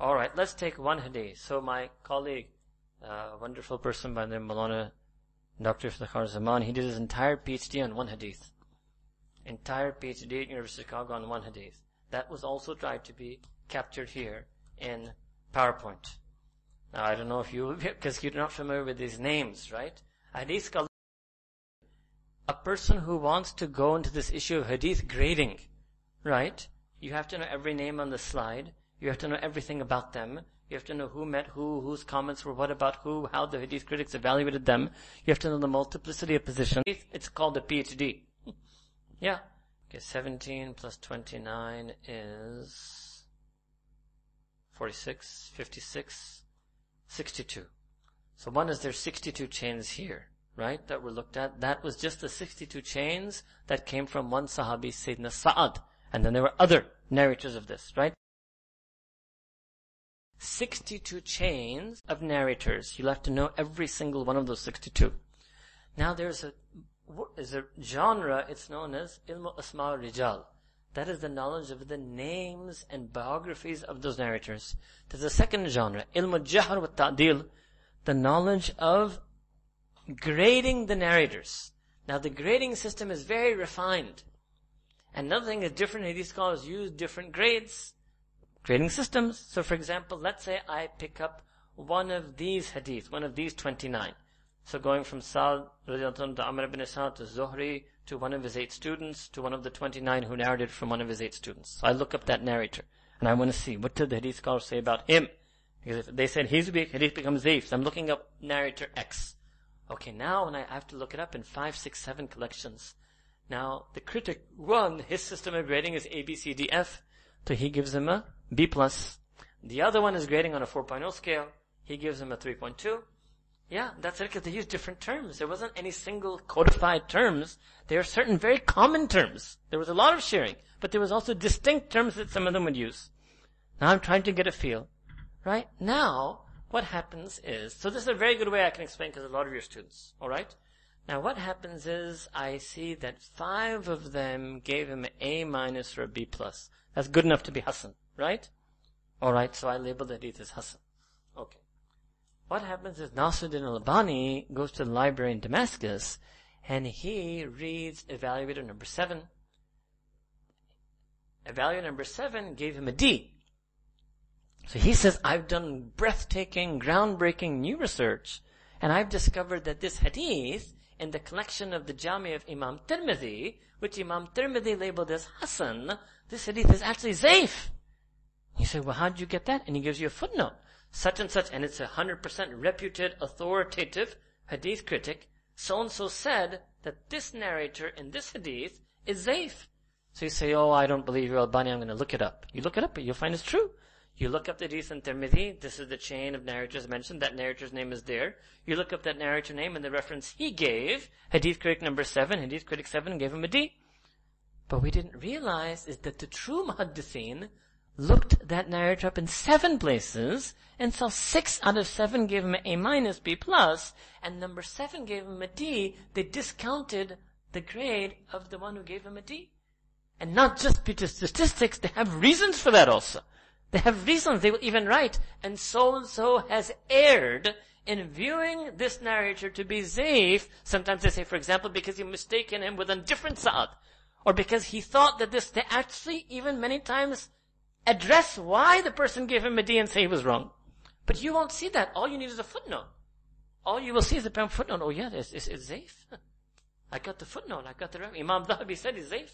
Alright, let's take one hadith. So my colleague, uh, wonderful person by the name Maulana, Dr. Iftikhar Zaman, he did his entire PhD on one hadith entire PhD at University of Chicago on one hadith. That was also tried to be captured here in PowerPoint. Now I don't know if you, because you're not familiar with these names, right? Hadith a person who wants to go into this issue of hadith grading, right? You have to know every name on the slide. You have to know everything about them. You have to know who met who, whose comments were what about who, how the hadith critics evaluated them. You have to know the multiplicity of positions. It's called a PhD. Yeah. Okay, 17 plus 29 is 46, 56, 62. So one is there's 62 chains here, right, that were looked at. That was just the 62 chains that came from one Sahabi, Sayyidina Sa'ad. And then there were other narrators of this, right? 62 chains of narrators. You'll have to know every single one of those 62. Now there's a is a genre, it's known as ilmu asma rijal. That is the knowledge of the names and biographies of those narrators. There's a second genre, ilmu jarh wa ta'dil, the knowledge of grading the narrators. Now the grading system is very refined. Another thing is different hadith scholars use different grades, grading systems. So for example, let's say I pick up one of these hadith, one of these 29. So going from Sa'd to Amr ibn Sa'd to Zuhri to one of his eight students to one of the 29 who narrated from one of his eight students. So I look up that narrator and I want to see what did the hadith scholars say about him Because if they said his hadith becomes zaif, so I'm looking up narrator X. Okay, now when I have to look it up in five, six, seven collections. Now, the critic one, his system of grading is A, B, C, D, F. So he gives him a B plus. The other one is grading on a 4.0 scale. He gives him a 3.2. Yeah, that's it, because they use different terms. There wasn't any single codified terms. There are certain very common terms. There was a lot of sharing, but there was also distinct terms that some of them would use. Now I'm trying to get a feel. Right? Now, what happens is, so this is a very good way I can explain because a lot of your students, alright? Now what happens is, I see that five of them gave him an A minus or a B plus. That's good enough to be Hasan, right? Alright, so I label the hadith as Hasan. Okay. What happens is Nasruddin al-Albani goes to the library in Damascus and he reads evaluator number seven. Evaluator number seven gave him a D. So he says, I've done breathtaking, groundbreaking new research, and I've discovered that this hadith in the collection of the Jami of Imam Tirmidhi, which Imam Tirmidhi labeled as Hasan, this hadith is actually Zaif. You say, well, how did you get that? And he gives you a footnote. Such and such, and it's a hundred percent reputed, authoritative hadith critic. So and so said that this narrator in this hadith is Zaif. So you say, oh, I don't believe you, Albani, I'm going to look it up. You look it up, but you'll find it's true. You look up the hadith in Tirmidhi, this is the chain of narrators mentioned, that narrator's name is there. You look up that narrator name and the reference he gave, hadith critic number 7, hadith critic 7 gave him a D. But we didn't realize is that the true muhaddithin looked that narrator up in seven places and saw six out of seven gave him A minus, B plus, and number seven gave him a D. They discounted the grade of the one who gave him a D. And not just because statistics, they have reasons for that also. They have reasons. They will even write, and so and so has erred in viewing this narrator to be Zaif. Sometimes they say, for example, because you mistaken him with a different Sa'ad. Or because he thought that this, they actually even many times address why the person gave him a D and say he was wrong. But you won't see that. All you need is a footnote. All you will see is a footnote. Oh yeah, it's, it's, it's. I got the footnote. I got the Imam Dhahabi said he's Zaif.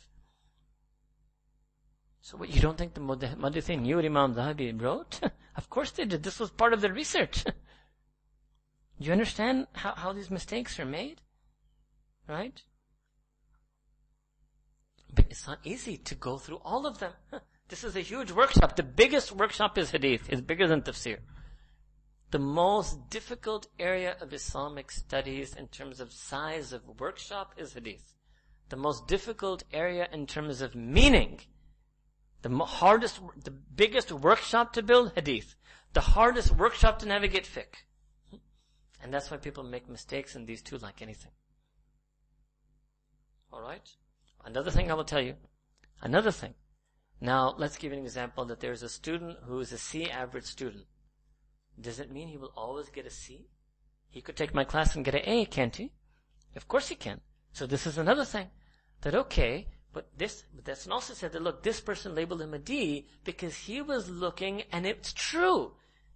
So what, you don't think the Muhaddithin knew Imam Zahabi wrote? of course they did. This was part of their research. Do you understand how, how these mistakes are made? Right? But it's not easy to go through all of them. This is a huge workshop. The biggest workshop is hadith. It's bigger than tafsir. The most difficult area of Islamic studies in terms of size of workshop is hadith. The most difficult area in terms of meaning the hardest, the biggest workshop to build, hadith. The hardest workshop to navigate, fiqh. And that's why people make mistakes in these two like anything. Alright? Another thing I will tell you. Another thing. Now, let's give an example that there's a student who is a C average student. Does it mean he will always get a C? He could take my class and get an A, can't he? Of course he can. So this is another thing. That okay, but this, but that's also said that look, this person labeled him a D because he was looking, and it's true.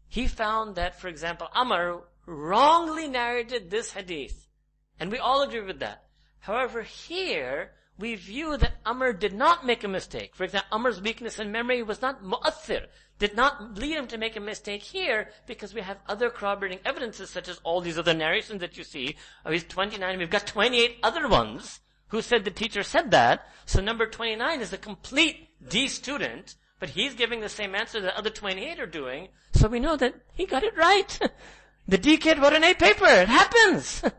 He found that, for example, Amr wrongly narrated this hadith. And we all agree with that. However, here, we view that Amr did not make a mistake. For example, Amr's weakness in memory was not mu'athir, did not lead him to make a mistake here because we have other corroborating evidences such as all these other narrations that you see. Oh, he's 29, we've got 28 other ones who said the teacher said that. So number 29 is a complete D student, but he's giving the same answer that other 28 are doing. So we know that he got it right. the D kid wrote an A paper. It happens.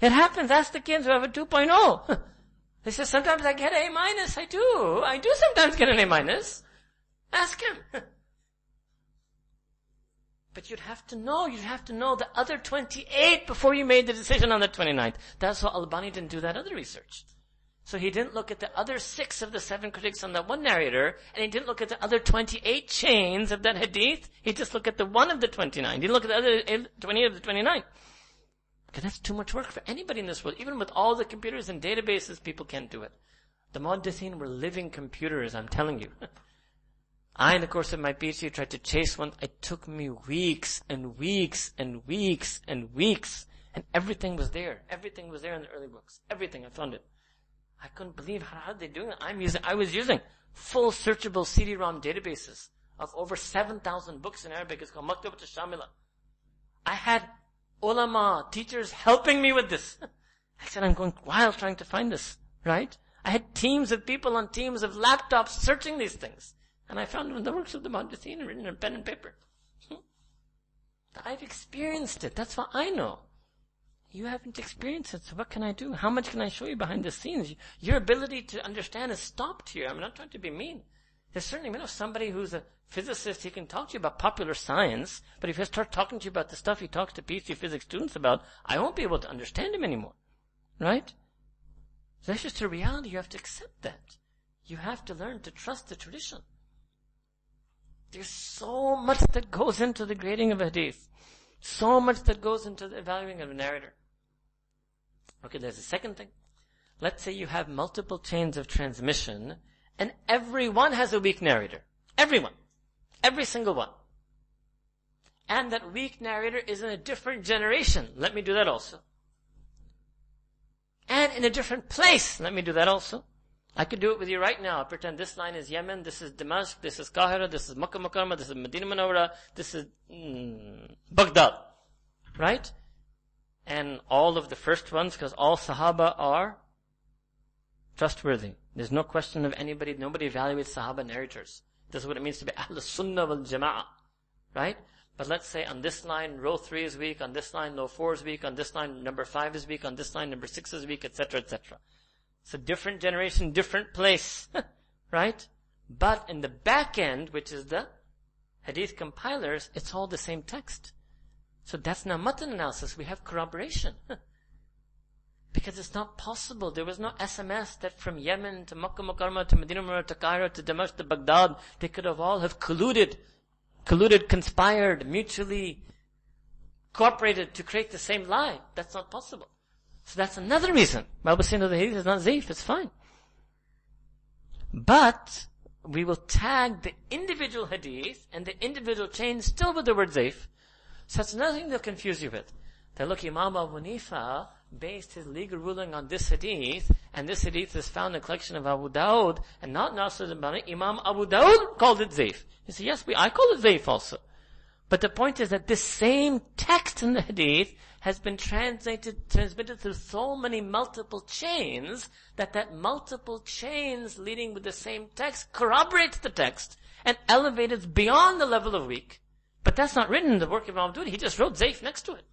It happens. Ask the kids who have a 2.0. They say, sometimes I get A minus. I do. I do sometimes get an A minus. Ask him. But you'd have to know, you'd have to know the other 28 before you made the decision on the 29th. That's why Albani didn't do that other research. So he didn't look at the other six of the seven critics on that one narrator, and he didn't look at the other 28 chains of that hadith. He just looked at the one of the 29. He didn't look at the other 28 of the 29. Because that's too much work for anybody in this world. Even with all the computers and databases, people can't do it. The Muhaddithin were living computers, I'm telling you. I, in the course of my PhD, tried to chase one. It took me weeks and weeks and weeks and weeks. And everything was there. Everything was there in the early books. Everything. I found it. I couldn't believe how, how they doing it. I'm using, I was using full searchable CD-ROM databases of over 7,000 books in Arabic. It's called Maktabat al-Shamila. I had ulama, teachers helping me with this. I said, I'm going wild trying to find this, right? I had teams of people on teams of laptops searching these things. And I found them in the works of the Muhaddithin written in pen and paper. Hmm. I've experienced it. That's what I know. You haven't experienced it, so what can I do? How much can I show you behind the scenes? Your ability to understand is stopped here. I'm not trying to be mean. There's certainly, you know, somebody who's a physicist, he can talk to you about popular science, but if he starts talking to you about the stuff he talks to PhD physics students about, I won't be able to understand him anymore. Right? That's just a reality. You have to accept that. You have to learn to trust the tradition. There's so much that goes into the grading of a hadith. So much that goes into the evaluating of a narrator. Okay, there's a second thing. Let's say you have multiple chains of transmission and everyone has a weak narrator. Everyone. Every single one. And that weak narrator is in a different generation. Let me do that also and in a different place. Let me do that also. I could do it with you right now. Pretend this line is Yemen, this is Damascus, this is Qahira, this is Makkah Mukarramah, this is Medina Munawwara, this is mm, Baghdad. Right? And all of the first ones, because all Sahaba are trustworthy. There's no question of anybody, nobody evaluates Sahaba narrators. This is what it means to be Ahl Sunnah wal Jama'ah. Right? But let's say on this line, row 3 is weak, on this line, row 4 is weak, on this line, number 5 is weak, on this line, number 6 is weak, etc., etc. It's a different generation, different place. right? But in the back end, which is the hadith compilers, it's all the same text. So that's not matan analysis. We have corroboration. because it's not possible. There was no SMS that from Yemen to Makkah Mukarramah to Medina to Cairo to Damascus to Baghdad, they could have all have colluded colluded, conspired, mutually cooperated to create the same lie. That's not possible. So that's another reason. Saying that the hadith is not zaif, it's fine. But we will tag the individual hadith and the individual chain still with the word zaif. So that's another thing they'll confuse you with. That look, Imam Abu Hanifa based his legal ruling on this hadith, and this hadith is found in the collection of Abu Dawud, and not Nasr al-Bani, Imam Abu Dawud called it zaif. He said, yes, we, I call it zaif also. But the point is that this same text in the hadith has been translated, transmitted through so many multiple chains that that multiple chains leading with the same text corroborates the text and elevates beyond the level of weak. But that's not written in the work of Imam Dawud. He just wrote zaif next to it.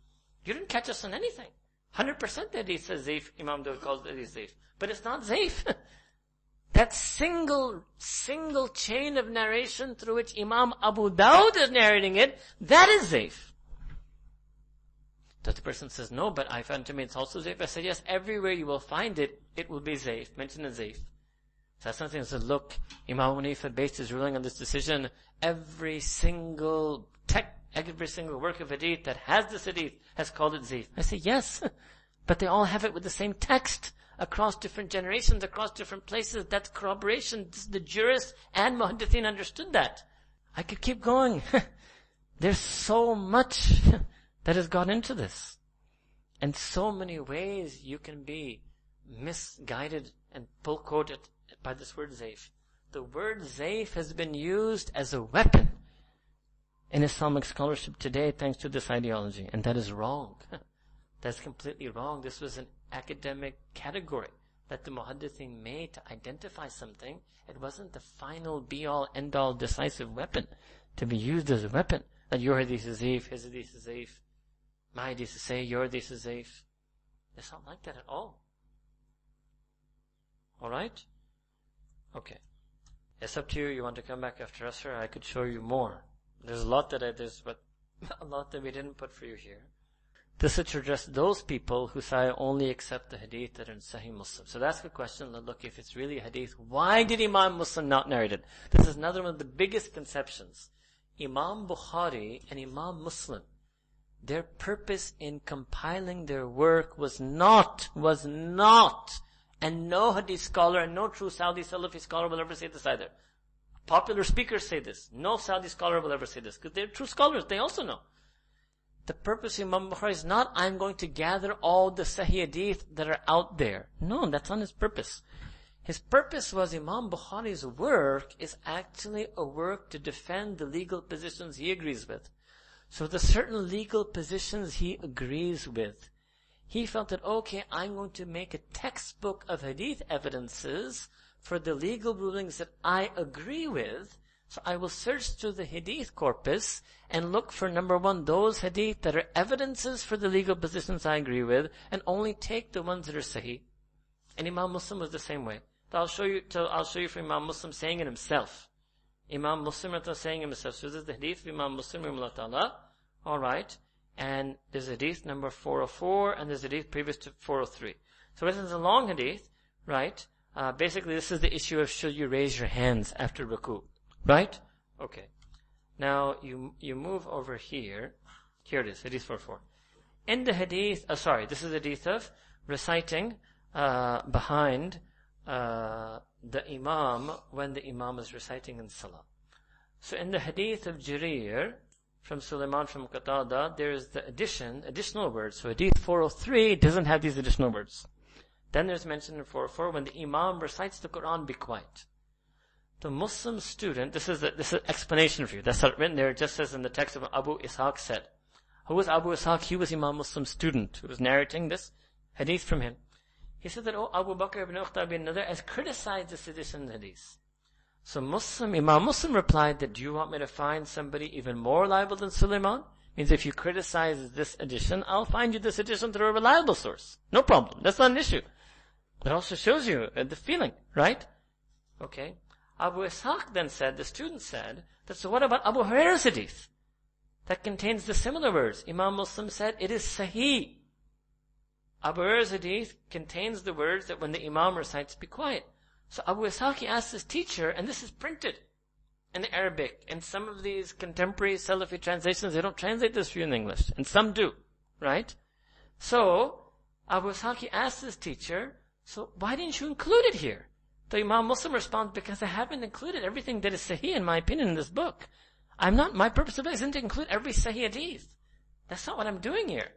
You didn't catch us on anything. 100% that he says zaif, Imam Dawud calls it zaif. But it's not zaif. that single, single chain of narration through which Imam Abu Dawud is narrating it, that is zaif. That the person says, no, but I found to me it's also zaif. I said, yes, everywhere you will find it, it will be zaif. Mention a zaif. So that's something that says, look, Imam Hanifa based his ruling on this decision. Every single tech Every single work of hadith that has this hadith has called it zaif. I say, yes, but they all have it with the same text across different generations, across different places. That's corroboration. The jurists and muhaddithin understood that. I could keep going. There's so much that has gone into this. And so many ways you can be misguided and pull quoted by this word zaif. The word zaif has been used as a weapon in Islamic scholarship today thanks to this ideology. And that is wrong. That's completely wrong. This was an academic category that the muhaddithin made to identify something. It wasn't the final be-all, end-all decisive weapon to be used as a weapon. That your hadith is zaif, his hadith is zaif, my hadith is say, your hadith is zaif. It's not like that at all. Alright? Okay. It's up to you. You want to come back after Asr? I could show you more. There's a lot that I, there's, but a lot that we didn't put for you here. This is to address those people who say I only accept the hadith that are in Sahih Muslim. So that's the question. Look, if it's really a hadith, why did Imam Muslim not narrate it? This is another one of the biggest conceptions. Imam Bukhari and Imam Muslim, their purpose in compiling their work was not, was not, and no hadith scholar and no true Saudi Salafi scholar will ever say this either. Popular speakers say this. No Saudi scholar will ever say this because they're true scholars. They also know. The purpose of Imam Bukhari is not I'm going to gather all the Sahih Hadith that are out there. No, that's not his purpose. His purpose was Imam Bukhari's work is actually a work to defend the legal positions he agrees with. So the certain legal positions he agrees with, he felt that, okay, I'm going to make a textbook of hadith evidences for the legal rulings that I agree with. So I will search through the hadith corpus and look for number one, those hadith that are evidences for the legal positions I agree with, and only take the ones that are sahih. And Imam Muslim was the same way. I'll show you, I'll show you from Imam Muslim saying it himself. Imam Muslim saying it himself. So this is the hadith of Imam Muslim, Alright. And there's hadith number 404, and there's hadith previous to 403. So this is a long hadith, right? Uh, basically this is the issue of should you raise your hands after ruku. Right? Okay. Now you, you move over here. Here it is, hadith 404. In the hadith, uh, sorry, this is the hadith of reciting, uh, behind, uh, the imam when the imam is reciting in salah. So in the hadith of Jarir, from Sulaiman from Qatada, there is the addition, additional words. So Hadith 403 doesn't have these additional words. Then there's mentioned in 404, when the Imam recites the Quran, be quiet. The Muslim student, this is a, this is an explanation for you. That's not written there, it just says in the text of Abu Ishaq said. Who was Abu Ishaq? He was Imam Muslim student who was narrating this hadith from him. He said that, oh, Abu Bakr ibn Uqta ibn Nadr has criticized the edition hadith. So Muslim, Imam Muslim replied that, do you want me to find somebody even more reliable than Suleiman? Means if you criticize this edition, I'll find you this edition through a reliable source. No problem. That's not an issue. It also shows you uh, the feeling, right? Okay. Abu Ishaq then said, the student said, that so what about Abu Hurairah's hadith? That contains the similar words. Imam Muslim said, it is sahih. Abu Hurairah's hadith contains the words that when the Imam recites, be quiet. So Abu Ishaq asked his teacher, and this is printed in Arabic. And some of these contemporary Salafi translations, they don't translate this for you in English. And some do. Right? So, Abu Ishaq asked his teacher, so why didn't you include it here? The Imam Muslim responds, because I haven't included everything that is Sahih in my opinion in this book. I'm not, my purpose of it isn't to include every Sahih hadith. That's not what I'm doing here.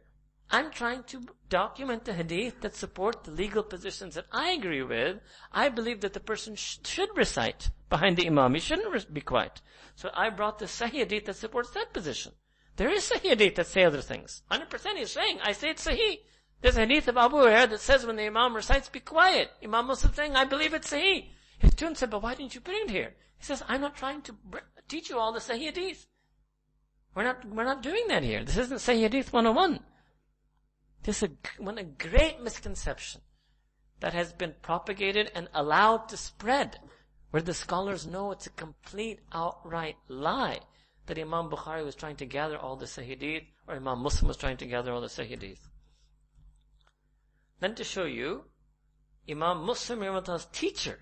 I'm trying to document the hadith that support the legal positions that I agree with. I believe that the person sh- should recite behind the imam. He shouldn't re- be quiet. So I brought the sahih hadith that supports that position. There is sahih hadith that say other things. 100% he's saying, I say it's sahih. There's a hadith of Abu Hurairah that says when the imam recites, be quiet. Imam Muslim saying, I believe it's sahih. His student said, but why didn't you put it here? He says, I'm not trying to br- teach you all the sahih hadith. We're not, we're not doing that here. This isn't sahih hadith 101. This is a, one, a great misconception that has been propagated and allowed to spread, where the scholars know it's a complete outright lie that Imam Bukhari was trying to gather all the Sahih or Imam Muslim was trying to gather all the Sahih Then to show you, Imam Muslim Imam's teacher,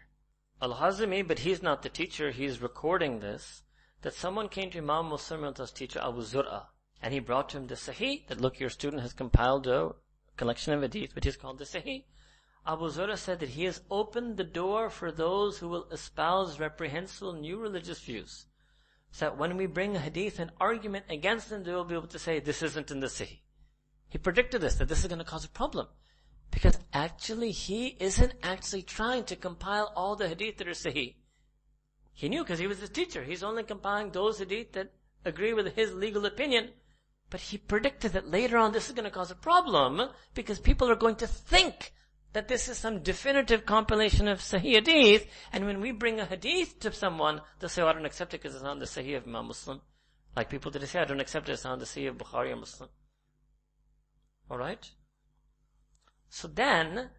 Al-Hazmi, but he's not the teacher, he's recording this, that someone came to Imam Muslim Imam's teacher, Abu Zur'a, and he brought to him the Sahih, that look, your student has compiled a collection of hadith, which is called the Sahih. Abu Zur'a said that he has opened the door for those who will espouse reprehensible new religious views. So that when we bring a hadith and argument against them, they will be able to say, this isn't in the Sahih. He predicted this, that this is going to cause a problem. Because actually, he isn't actually trying to compile all the hadith that are Sahih. He knew because he was the teacher. He's only compiling those hadith that agree with his legal opinion. But he predicted that later on this is going to cause a problem because people are going to think that this is some definitive compilation of Sahih Hadith, and when we bring a Hadith to someone, they'll say, oh, I don't accept it because it's not the Sahih of Imam Muslim. Like people today say, I don't accept it, it's not the Sahih of Bukhari or Muslim. Alright? So then,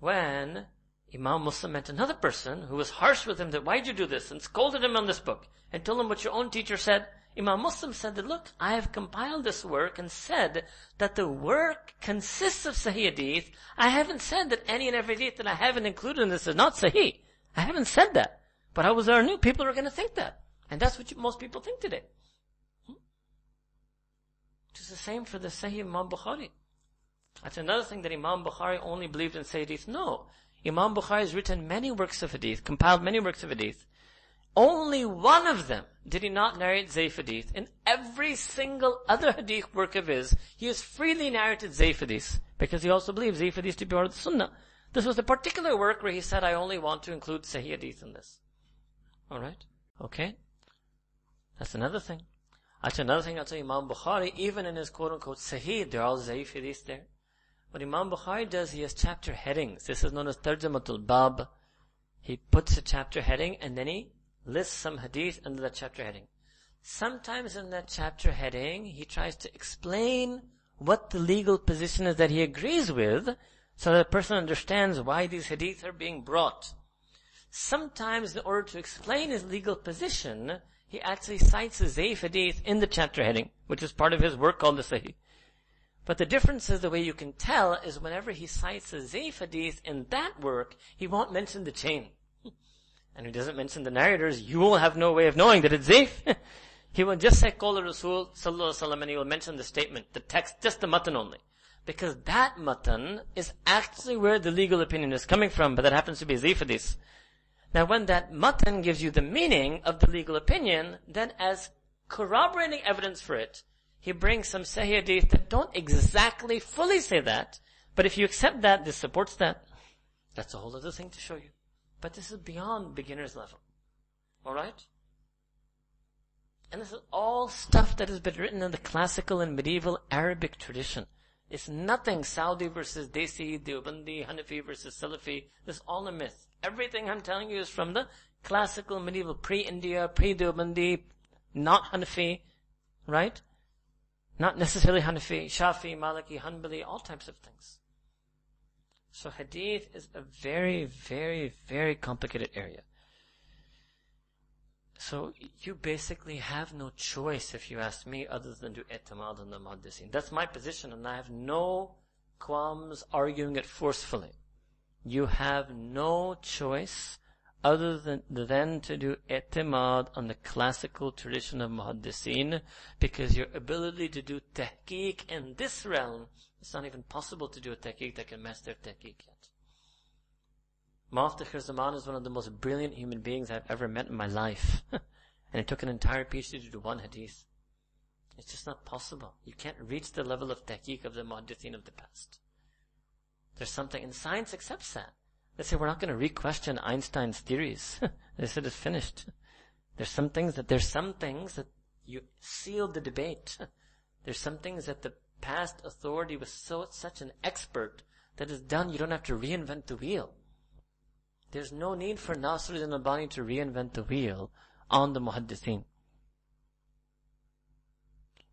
when Imam Muslim met another person who was harsh with him that, why'd you do this? And scolded him on this book, and told him what your own teacher said, Imam Muslim said that, look, I have compiled this work and said that the work consists of Sahih Hadith. I haven't said that any and every hadith that I haven't included in this is not Sahih. I haven't said that. But I was there new, people are going to think that. And that's what you, most people think today. Hmm? It's the same for the Sahih Imam Bukhari. That's another thing that Imam Bukhari only believed in Sahih Hadith. No. Imam Bukhari has written many works of Hadith, compiled many works of Hadith. Only one of them did he not narrate Zayf hadith. In every single other hadith work of his, he has freely narrated Zayf hadith. Because he also believes Zayf hadith to be part of the sunnah. This was a particular work where he said, I only want to include Sahih Hadith in this. Alright? Okay? That's another thing. Actually, another thing I'll tell you, Imam Bukhari, even in his quote-unquote Sahih, there are all Zaif Hadith there. What Imam Bukhari does, he has chapter headings. This is known as Tarjamatul Bab. He puts a chapter heading and then he lists some hadith under that chapter heading. Sometimes in that chapter heading, he tries to explain what the legal position is that he agrees with, so that a person understands why these hadith are being brought. Sometimes in order to explain his legal position, he actually cites the Zayf hadith in the chapter heading, which is part of his work called the Sahih. But the difference is the way you can tell is whenever he cites a Zayf hadith in that work, he won't mention the chain. And he doesn't mention the narrators, you will have no way of knowing that it's Zaif. he will just say Qawla Rasul sallallahu alaihi and he will mention the statement, the text, just the matan only. Because that matan is actually where the legal opinion is coming from, but that happens to be Zaif. Now when that matan gives you the meaning of the legal opinion, then as corroborating evidence for it, he brings some Sahih hadith that don't exactly fully say that, but if you accept that, this supports that. That's a whole other thing to show you. But this is beyond beginner's level. Alright? And this is all stuff that has been written in the classical and medieval Arabic tradition. It's nothing Saudi versus Desi, Deobandi, Hanafi versus Salafi. This is all a myth. Everything I'm telling you is from the classical medieval pre-India, pre-Deobandi, not Hanafi, right? Not necessarily Hanafi, Shafi, Maliki, Hanbali, all types of things. So hadith is a very, very, very complicated area. So you basically have no choice, if you ask me, other than to etimad on the muhaddisin. That's my position, and I have no qualms arguing it forcefully. You have no choice other than, than to do etimad on the classical tradition of muhaddisin because your ability to do tahqiq in this realm, it's not even possible to do a tahqiq that can match their tahqiq yet. Mufti Zaman is one of the most brilliant human beings I've ever met in my life. and it took an entire PhD to do one hadith. It's just not possible. You can't reach the level of tahqiq of the muhaddithin of the past. There's something, and science accepts that. They say we're not going to re-question Einstein's theories. they said it's finished. There's some things that there's some things that you sealed the debate. There's some things that the past authority was so such an expert that is done. You don't have to reinvent the wheel. There's no need for Nasruddin Albani to reinvent the wheel on the muhaddithin.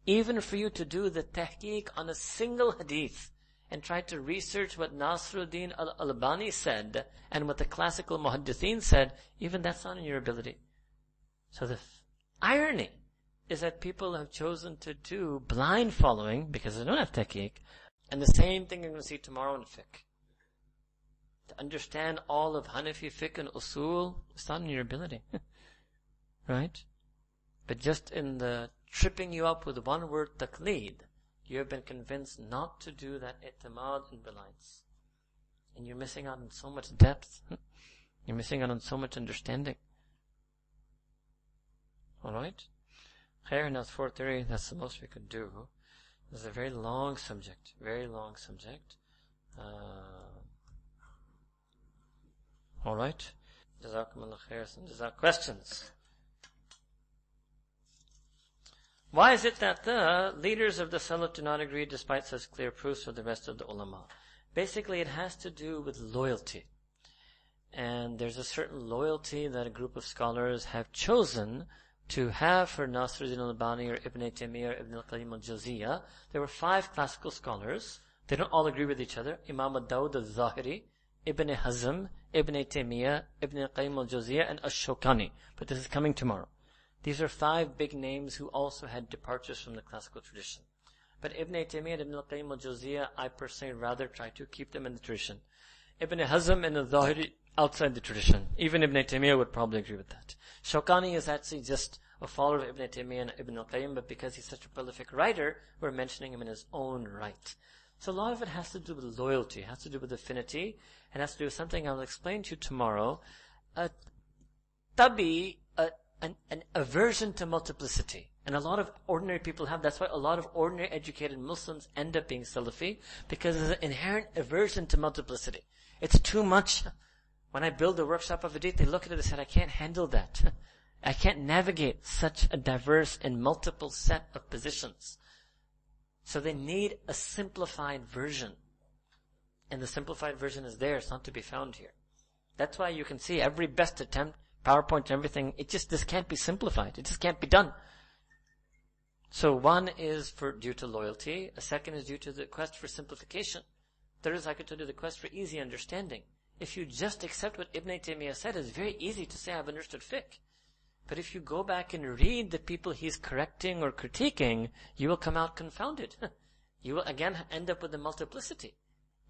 Even for you to do the tahqiq on a single hadith and try to research what Nasruddin al-Albani said and what the classical muhaddithin said, even that's not in your ability. So the irony is that people have chosen to do blind following because they don't have tahqiq, and the same thing you're going to see tomorrow in fiqh. To understand all of Hanafi fiqh and usul, it's not in your ability. right? But just in the tripping you up with one word taqleed, you have been convinced not to do that itimad and reliance. And you're missing out on so much depth. You're missing out on so much understanding. Alright? Khair, now 4.30, that's the most we could do. This is a very long subject. Very long subject. Uh, Alright? Jazakumullah khair. Some jazak questions. Why is it that the leaders of the Salaf do not agree despite such clear proofs of the rest of the ulama? Basically, it has to do with loyalty. And there's a certain loyalty that a group of scholars have chosen to have for Nasruddin al-Albani or Ibn Taymiyyah or Ibn al-Qayyim al-Jawziyah. There were five classical scholars. They don't all agree with each other. Imam al-Dawud al-Zahiri, Ibn Hazm, Ibn Taymiyyah, Ibn al-Qayyim al-Jawziyah, and Ash-Shawkani. But this is coming tomorrow. These are five big names who also had departures from the classical tradition. But Ibn Taymiyyah and Ibn al-Qayyim al-Jawziyah, I personally rather try to keep them in the tradition. Ibn Hazm and al-Zahiri outside the tradition. Even Ibn Taymiyyah would probably agree with that. Shawkani is actually just a follower of Ibn Taymiyyah and Ibn al-Qayyim, but because he's such a prolific writer, we're mentioning him in his own right. So a lot of it has to do with loyalty, has to do with affinity, and has to do with something I'll explain to you tomorrow. A tabi, a an, an aversion to multiplicity. And a lot of ordinary people have. That's why a lot of ordinary educated Muslims end up being Salafi because there's an inherent aversion to multiplicity. It's too much. When I build a workshop of Hadith, they look at it and say, I can't handle that. I can't navigate such a diverse and multiple set of positions. So they need a simplified version. And the simplified version is there. It's not to be found here. That's why you can see every best attempt, PowerPoint everything, it just, this can't be simplified. It just can't be done. So one is for due to loyalty. A second is due to the quest for simplification. Third is, like I told you, the quest for easy understanding. If you just accept what Ibn Taymiyyah said, it's very easy to say I've understood fiqh. But if you go back and read the people he's correcting or critiquing, you will come out confounded. you will again end up with a multiplicity.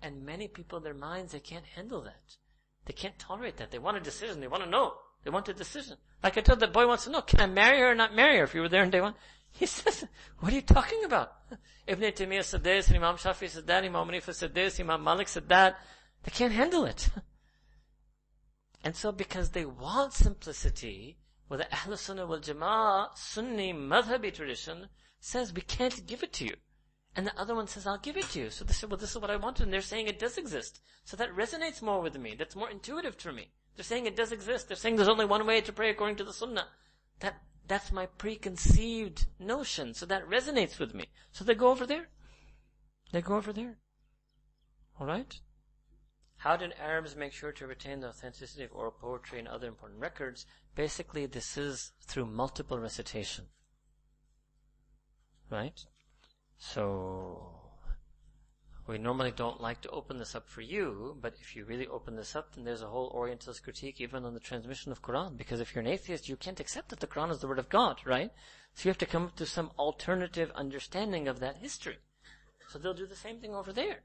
And many people, their minds, they can't handle that. They can't tolerate that. They want a decision. They want to know. They want a decision. Like I told that boy wants to know, can I marry her or not marry her? If you were there on day one, he says, what are you talking about? Ibn Taymiyyah said this, and Imam Shafi said that, Imam Hanifa said this, Imam Malik said that. They can't handle it. And so because they want simplicity, well the Ahl Sunnah wal Jama'ah Sunni Madhabi tradition says we can't give it to you. And the other one says, I'll give it to you. So they say, well, this is what I wanted. And they're saying it does exist. So that resonates more with me. That's more intuitive for me. They're saying it does exist. They're saying there's only one way to pray according to the Sunnah. That that's my preconceived notion. So that resonates with me. So they go over there. They go over there. Alright? How did Arabs make sure to retain the authenticity of oral poetry and other important records? Basically, this is through multiple recitation. Right? So, we normally don't like to open this up for you, but if you really open this up, then there's a whole Orientalist critique even on the transmission of Quran. Because if you're an atheist, you can't accept that the Quran is the word of God, right? So you have to come up to some alternative understanding of that history. So they'll do the same thing over there.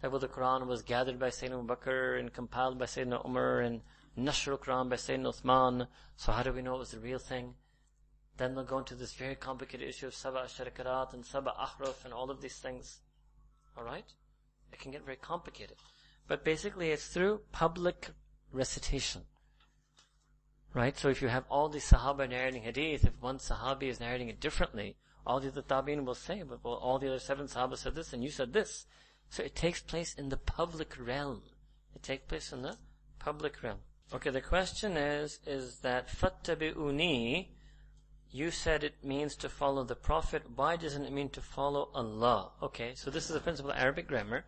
That the Quran was gathered by Sayyidina Abu Bakr and compiled by Sayyidina Umar and Nashr al-Quran by Sayyidina Uthman. So how do we know it was the real thing? Then they'll go into this very complicated issue of Sabah Sharikarat and Sabah Ahruf and all of these things. Alright? It can get very complicated. But basically it's through public recitation. Right? So if you have all these Sahaba narrating hadith, if one Sahabi is narrating it differently, all the other Tabi'in will say, well, all the other seven Sahaba said this and you said this. So it takes place in the public realm. It takes place in the public realm. Okay, the question is, is that fattabi'uni you said it means to follow the Prophet. Why doesn't it mean to follow Allah? Okay, so this is a principle of Arabic grammar.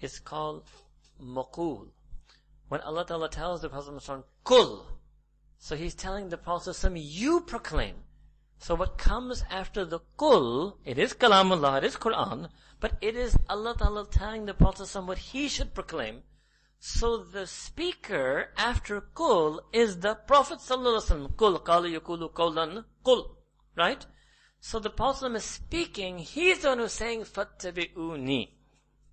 It's called maqul. When Allah Ta'ala tells the Prophet Kul, so he's telling the Prophet you proclaim. So what comes after the Kul, it is Kalamullah, it is Quran, but it is Allah Ta'ala telling the Prophet what he should proclaim. So the speaker after Kul is the Prophet Sallallahu Kul qala yakulu qawlan Kul. Right? So the Prophet is speaking, he's the one who's saying Fattabi'uni.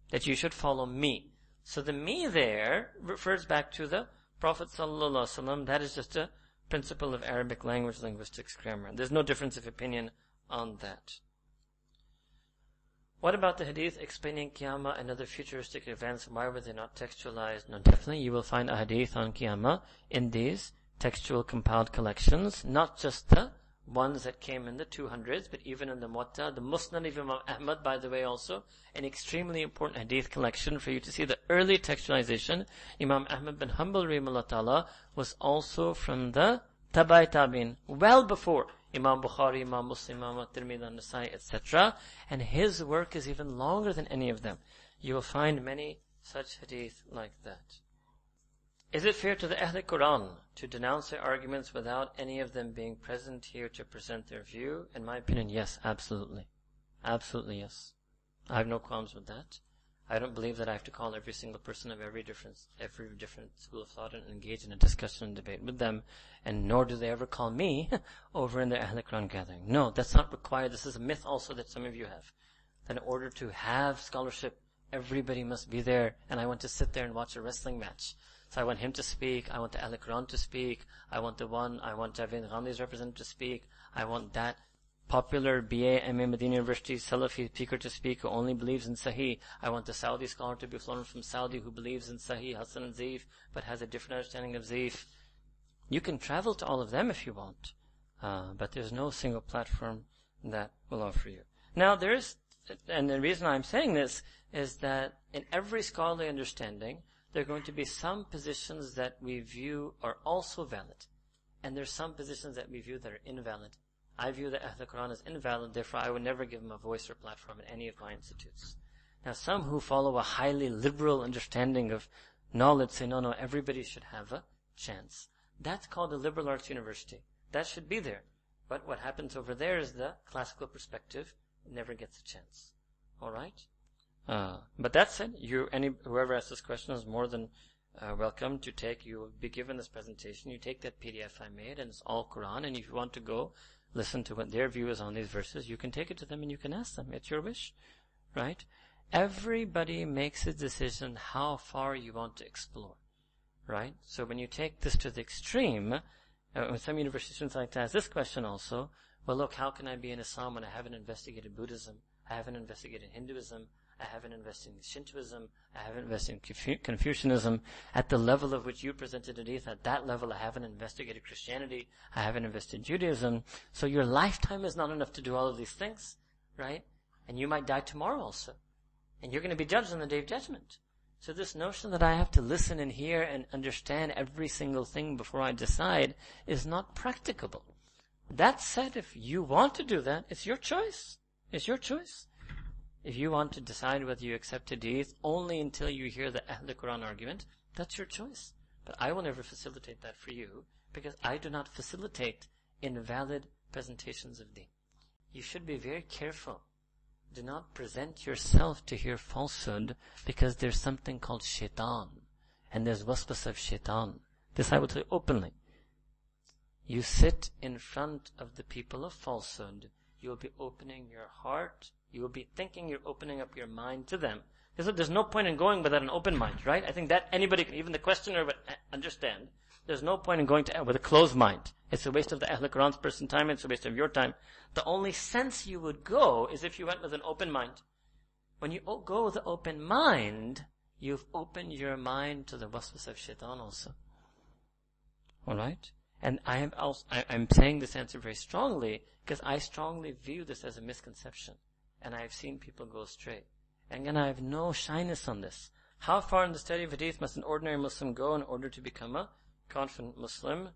That you should follow me. So the me there refers back to the Prophet Sallallahu That is just a principle of Arabic language linguistics grammar. There's no difference of opinion on that. What about the hadith explaining Qiyamah and other futuristic events? Why were they not textualized? No, definitely you will find a hadith on Qiyamah in these textual compiled collections, not just the ones that came in the 200s, but even in the Muwatta, the Musnad of Imam Ahmad, by the way, also an extremely important hadith collection for you to see the early textualization. Imam Ahmad bin Hanbal Ta'ala was also from the Tabai Tabin, well before Imam Bukhari, Imam Muslim, Imam Tirmidhi, Nasai, etc. And his work is even longer than any of them. You will find many such hadith like that. Is it fair to the Ahl Quran to denounce their arguments without any of them being present here to present their view? In my opinion, yes, absolutely. Absolutely yes. I have no qualms with that. I don't believe that I have to call every single person of every different, every different school of thought and engage in a discussion and debate with them, and nor do they ever call me over in their Ahl gathering. No, that's not required. This is a myth also that some of you have. That in order to have scholarship, everybody must be there, and I want to sit there and watch a wrestling match. So I want him to speak, I want the Quran to speak, I want the one, I want Javed Ghamidi's representative to speak, I want that popular BA, MA Medina University Salafi speaker to speak who only believes in Sahih. I want a Saudi scholar to be flown from Saudi who believes in Sahih, Hasan and Zaif, but has a different understanding of Zaif. You can travel to all of them if you want. Uh, but there's no single platform that will offer you. Now there's, and the reason I'm saying this is that in every scholarly understanding, there are going to be some positions that we view are also valid. And there's some positions that we view that are invalid. I view the Ahl Quran as invalid, therefore I would never give him a voice or platform in any of my institutes. Now some who follow a highly liberal understanding of knowledge say, no, no, everybody should have a chance. That's called a liberal arts university. That should be there. But what happens over there is the classical perspective never gets a chance. Alright? Uh, but that said, you, any, whoever asks this question is more than uh, welcome to take, you will be given this presentation, you take that PDF I made and it's all Quran and if you want to go listen to what their view is on these verses, you can take it to them and you can ask them. It's your wish. Right? Everybody makes a decision how far you want to explore. Right? So when you take this to the extreme, uh, some university students like to ask this question also, well look, how can I be an Islam when I haven't investigated Buddhism? I haven't investigated Hinduism. I haven't invested in Shintoism. I haven't invested in Confucianism. At the level of which you presented Hadith, at that level I haven't investigated Christianity. I haven't invested in Judaism. So your lifetime is not enough to do all of these things, right? And you might die tomorrow also. And you're going to be judged on the day of judgment. So this notion that I have to listen and hear and understand every single thing before I decide is not practicable. That said, if you want to do that, it's your choice. It's your choice. If you want to decide whether you accept hadith only until you hear the Ahl Quran argument, that's your choice. But I will never facilitate that for you because I do not facilitate invalid presentations of deen. You should be very careful. Do not present yourself to hear falsehood because there's something called shaitan and there's waswas of shaitan. This I will tell you openly. You sit in front of the people of falsehood. You will be opening your heart you will be thinking you're opening up your mind to them. There's no point in going without an open mind, right? I think that anybody, even the questioner would uh, understand. There's no point in going to uh, with a closed mind. It's a waste of the Ahl Quran's person time, it's a waste of your time. The only sense you would go is if you went with an open mind. When you go with an open mind, you've opened your mind to the waswas of shaitan also. Alright? And I am also, I, I'm saying this answer very strongly because I strongly view this as a misconception and I've seen people go astray. And again, I have no shyness on this. How far in the study of hadith must an ordinary Muslim go in order to become a confident Muslim?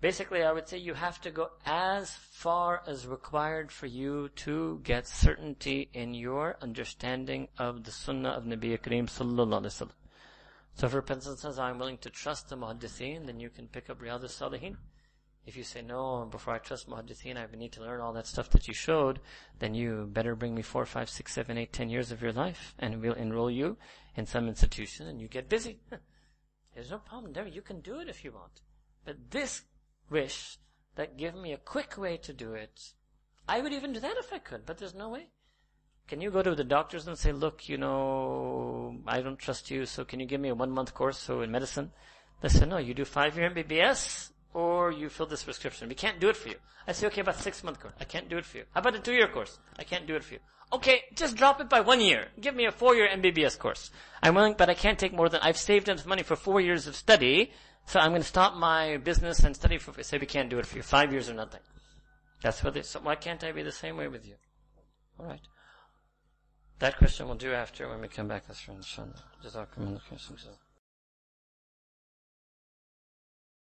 Basically, I would say you have to go as far as required for you to get certainty in your understanding of the Sunnah of Nabi Kareem Sallallahu Alaihi Wasallam. So if a person says, I'm willing to trust the Muhaddithin, then you can pick up Riyadh al-Salihin. If you say, no, before I trust Muhaddithin, I need to learn all that stuff that you showed, then you better bring me four, five, six, seven, eight, ten years of your life, and we'll enroll you in some institution, and you get busy. There's no problem there. You can do it if you want. But this wish that give me a quick way to do it, I would even do that if I could, but there's no way. Can you go to the doctors and say, look, you know, I don't trust you, so can you give me a one month course so in medicine? They say, no, you do five year MBBS, or you fill this prescription. We can't do it for you. I say, okay, about six month course. I can't do it for you. How about a two year course? I can't do it for you. Okay, just drop it by one year. Give me a four year MBBS course. I'm willing, but I can't take more than, I've saved enough money for four years of study, so I'm going to stop my business and study for, say we can't do it for you. Five years or nothing. That's what they, so why can't I be the same way with you? Alright. That question we'll do after when we come back. That's from Inshallah.